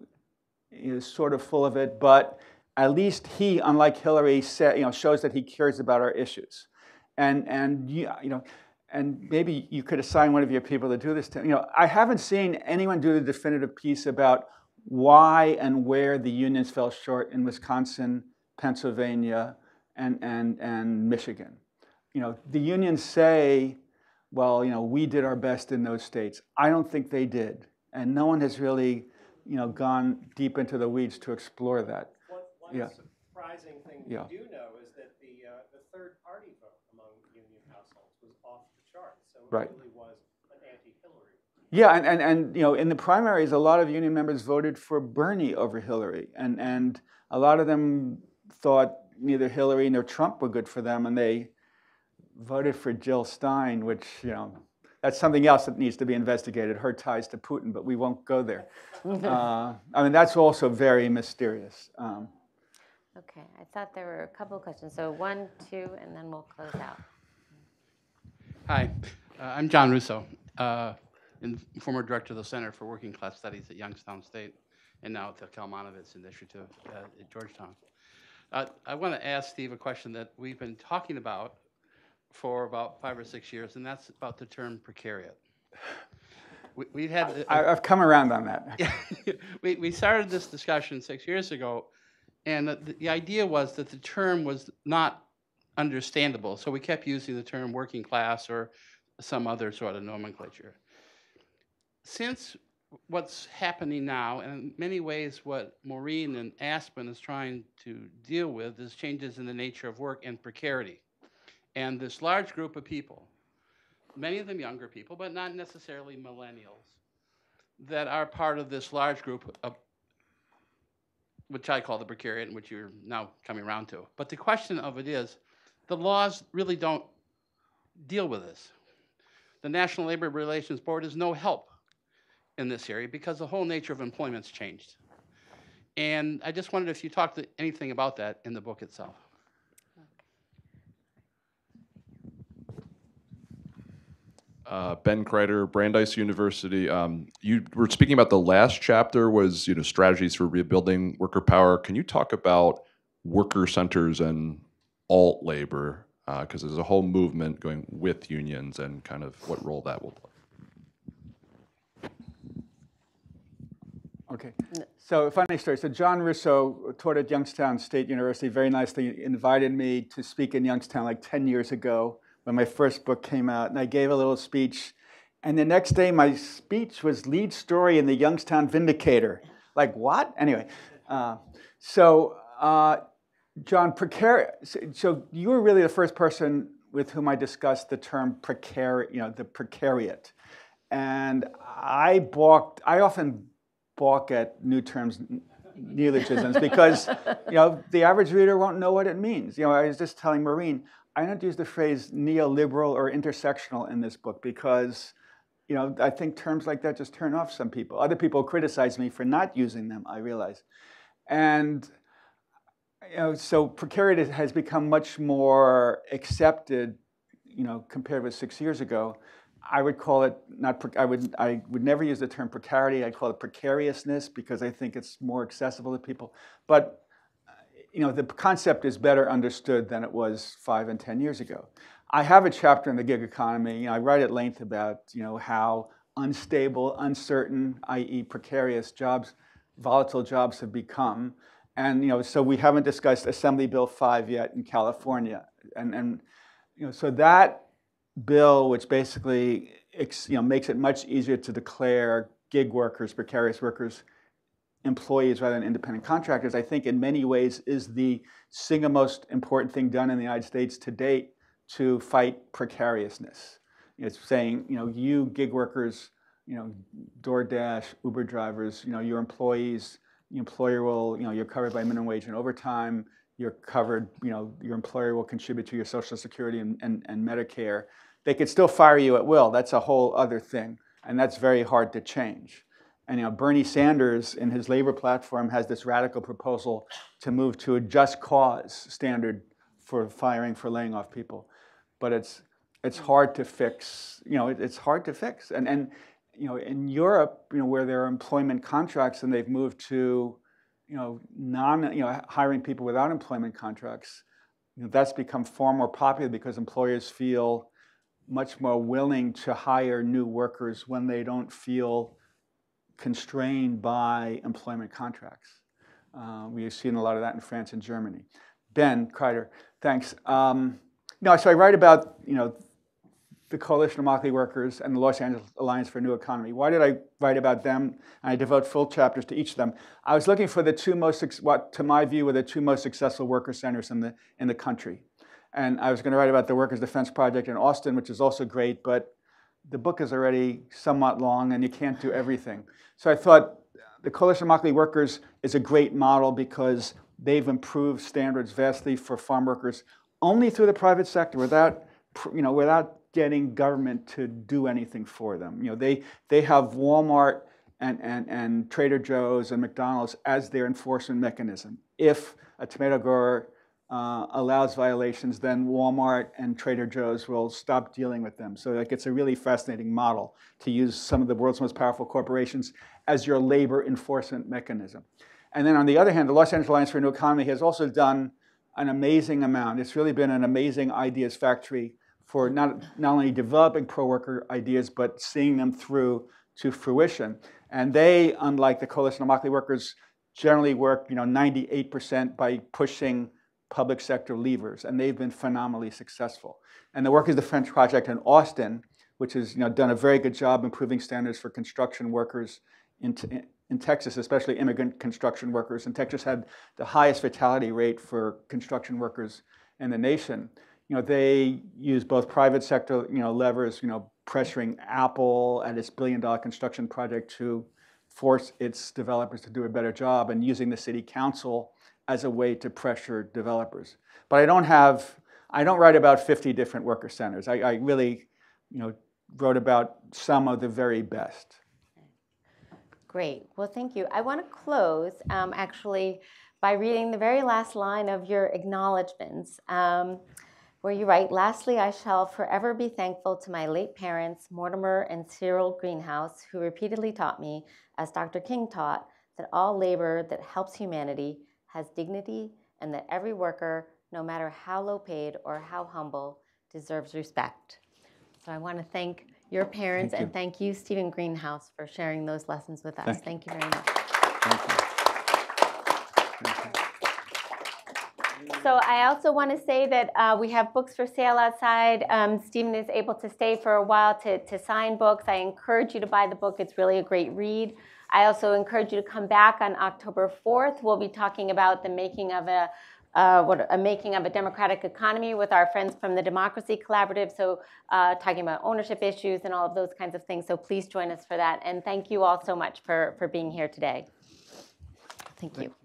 is sort of full of it, but at least he, unlike Hillary, said, you know, shows that he cares about our issues. And, and you, know, and maybe you could assign one of your people to do this. To, you know, I haven't seen anyone do the definitive piece about why and where the unions fell short in Wisconsin, Pennsylvania, and, and, and Michigan you know, the unions say, well, you know, we did our best in those states. I don't think they did. And no one has really, you know, gone deep into the weeds to explore that. One, one yeah. surprising thing yeah. we do know is that the, uh, the third party vote among union households was off the charts. So it right. really was an anti-Hillary. Yeah, and, and, and you know, in the primaries, a lot of union members voted for Bernie over Hillary. And, and a lot of them thought neither Hillary nor Trump were good for them, and they voted for Jill Stein, which, you know, that's something else that needs to be investigated, her ties to Putin, but we won't go there. uh, I mean, that's also very mysterious. Um, okay, I thought there were a couple of questions. So one, two, and then we'll close out. Hi, uh, I'm John Russo. Uh, and former director of the Center for Working Class Studies at Youngstown State, and now at the Kalmanovitz Initiative uh, at Georgetown. Uh, I want to ask Steve a question that we've been talking about for about five or six years, and that's about the term precariat. We, we've had I, I've come around on that. we, we started this discussion six years ago, and the, the idea was that the term was not understandable, so we kept using the term working class or some other sort of nomenclature. Since what's happening now, and in many ways what Maureen and Aspen is trying to deal with, is changes in the nature of work and precarity. And this large group of people, many of them younger people, but not necessarily millennials, that are part of this large group of, which I call the precariat, which you're now coming around to. But the question of it is, the laws really don't deal with this. The National Labor Relations Board is no help in this area because the whole nature of employment's changed. And I just wondered if you talked anything about that in the book itself. Uh, ben Kreider, Brandeis University. Um, you were speaking about the last chapter was you know strategies for rebuilding worker power. Can you talk about worker centers and alt labor because there's a whole movement going with unions and kind of what role that will play. Okay. So funny story. So John Russo taught at Youngstown State University. Very nicely invited me to speak in Youngstown like 10 years ago when my first book came out, and I gave a little speech. And the next day, my speech was lead story in the Youngstown Vindicator. Like what? Anyway, uh, so uh, John, precarious. So you were really the first person with whom I discussed the term precariat, you know, the precariat. And I balked, I often balk at new terms, neologisms, because, you know, the average reader won't know what it means. You know, I was just telling Maureen, I don't use the phrase neoliberal or intersectional in this book because, you know, I think terms like that just turn off some people. Other people criticize me for not using them, I realize. And you know, so precariat has become much more accepted, you know, compared with six years ago. I would call it not. I would. I would never use the term precarity. I'd call it precariousness because I think it's more accessible to people. But you know, the concept is better understood than it was five and ten years ago. I have a chapter in the gig economy. You know, I write at length about you know how unstable, uncertain, i.e., precarious jobs, volatile jobs have become. And you know, so we haven't discussed Assembly Bill 5 yet in California. And, and you know, so that bill, which basically you know, makes it much easier to declare gig workers, precarious workers, employees rather than independent contractors, I think in many ways is the single most important thing done in the United States to date to fight precariousness. It's saying, you know, you gig workers, you know, DoorDash, Uber drivers, you know, your employees, the employer will, you know, you're covered by minimum wage and overtime. You're covered, you know, your employer will contribute to your Social Security and, and, and Medicare. They could still fire you at will. That's a whole other thing. And that's very hard to change. And you know, Bernie Sanders in his labor platform has this radical proposal to move to a just cause standard for firing, for laying off people. But it's, it's hard to fix, you know, it, it's hard to fix. And, and you know, in Europe, you know, where there are employment contracts and they've moved to, you know, non, you know, hiring people without employment contracts, you know, that's become far more popular because employers feel much more willing to hire new workers when they don't feel constrained by employment contracts. Uh, we've seen a lot of that in France and Germany. Ben Kreider, thanks. Um, no, so I write about, you know, the Coalition of Immokalee Workers and the Los Angeles Alliance for a New Economy. Why did I write about them? And I devote full chapters to each of them. I was looking for the two most, what to my view were the two most successful worker centers in the, in the country. And I was going to write about the Workers' Defense Project in Austin, which is also great, but the book is already somewhat long and you can't do everything. So I thought the Coalition of Immokalee Workers is a great model because they've improved standards vastly for farm workers only through the private sector without, you know, without getting government to do anything for them. You know, they, they have Walmart and, and, and Trader Joe's and McDonald's as their enforcement mechanism. If a tomato grower uh, allows violations, then Walmart and Trader Joe's will stop dealing with them. So like, it's a really fascinating model to use some of the world's most powerful corporations as your labor enforcement mechanism. And then on the other hand, the Los Angeles Alliance for a New Economy has also done an amazing amount. It's really been an amazing ideas factory for not, not only developing pro-worker ideas, but seeing them through to fruition. And they, unlike the Coalition of Immokalee Workers, generally work you know, 98% by pushing public sector levers, and they've been phenomenally successful. And the Workers Defense Project in Austin, which has you know, done a very good job improving standards for construction workers in, t- in Texas, especially immigrant construction workers. And Texas had the highest fatality rate for construction workers in the nation. You know, they use both private sector, you know, levers, you know, pressuring Apple at its billion-dollar construction project to force its developers to do a better job, and using the city council as a way to pressure developers. But I don't have, I don't write about 50 different worker centers. I, I really, you know, wrote about some of the very best. Great. Well, thank you. I want to close um, actually by reading the very last line of your acknowledgments, um, where you write, Lastly, I shall forever be thankful to my late parents, Mortimer and Cyril Greenhouse, who repeatedly taught me, as Dr. King taught, that all labor that helps humanity has dignity and that every worker, no matter how low paid or how humble, deserves respect. So I want to thank your parents Thank you. and thank you, Steven Greenhouse, for sharing those lessons with us. Thank you. Thank you very much. Thank you. So I also want to say that uh, we have books for sale outside. Um, Steven is able to stay for a while to, to sign books. I encourage you to buy the book. It's really a great read. I also encourage you to come back on October 4th. We'll be talking about the making of a uh, what a making of a democratic economy with our friends from the Democracy Collaborative. So, uh, talking about ownership issues and all of those kinds of things. So, please join us for that. And thank you all so much for, for being here today. Thank you.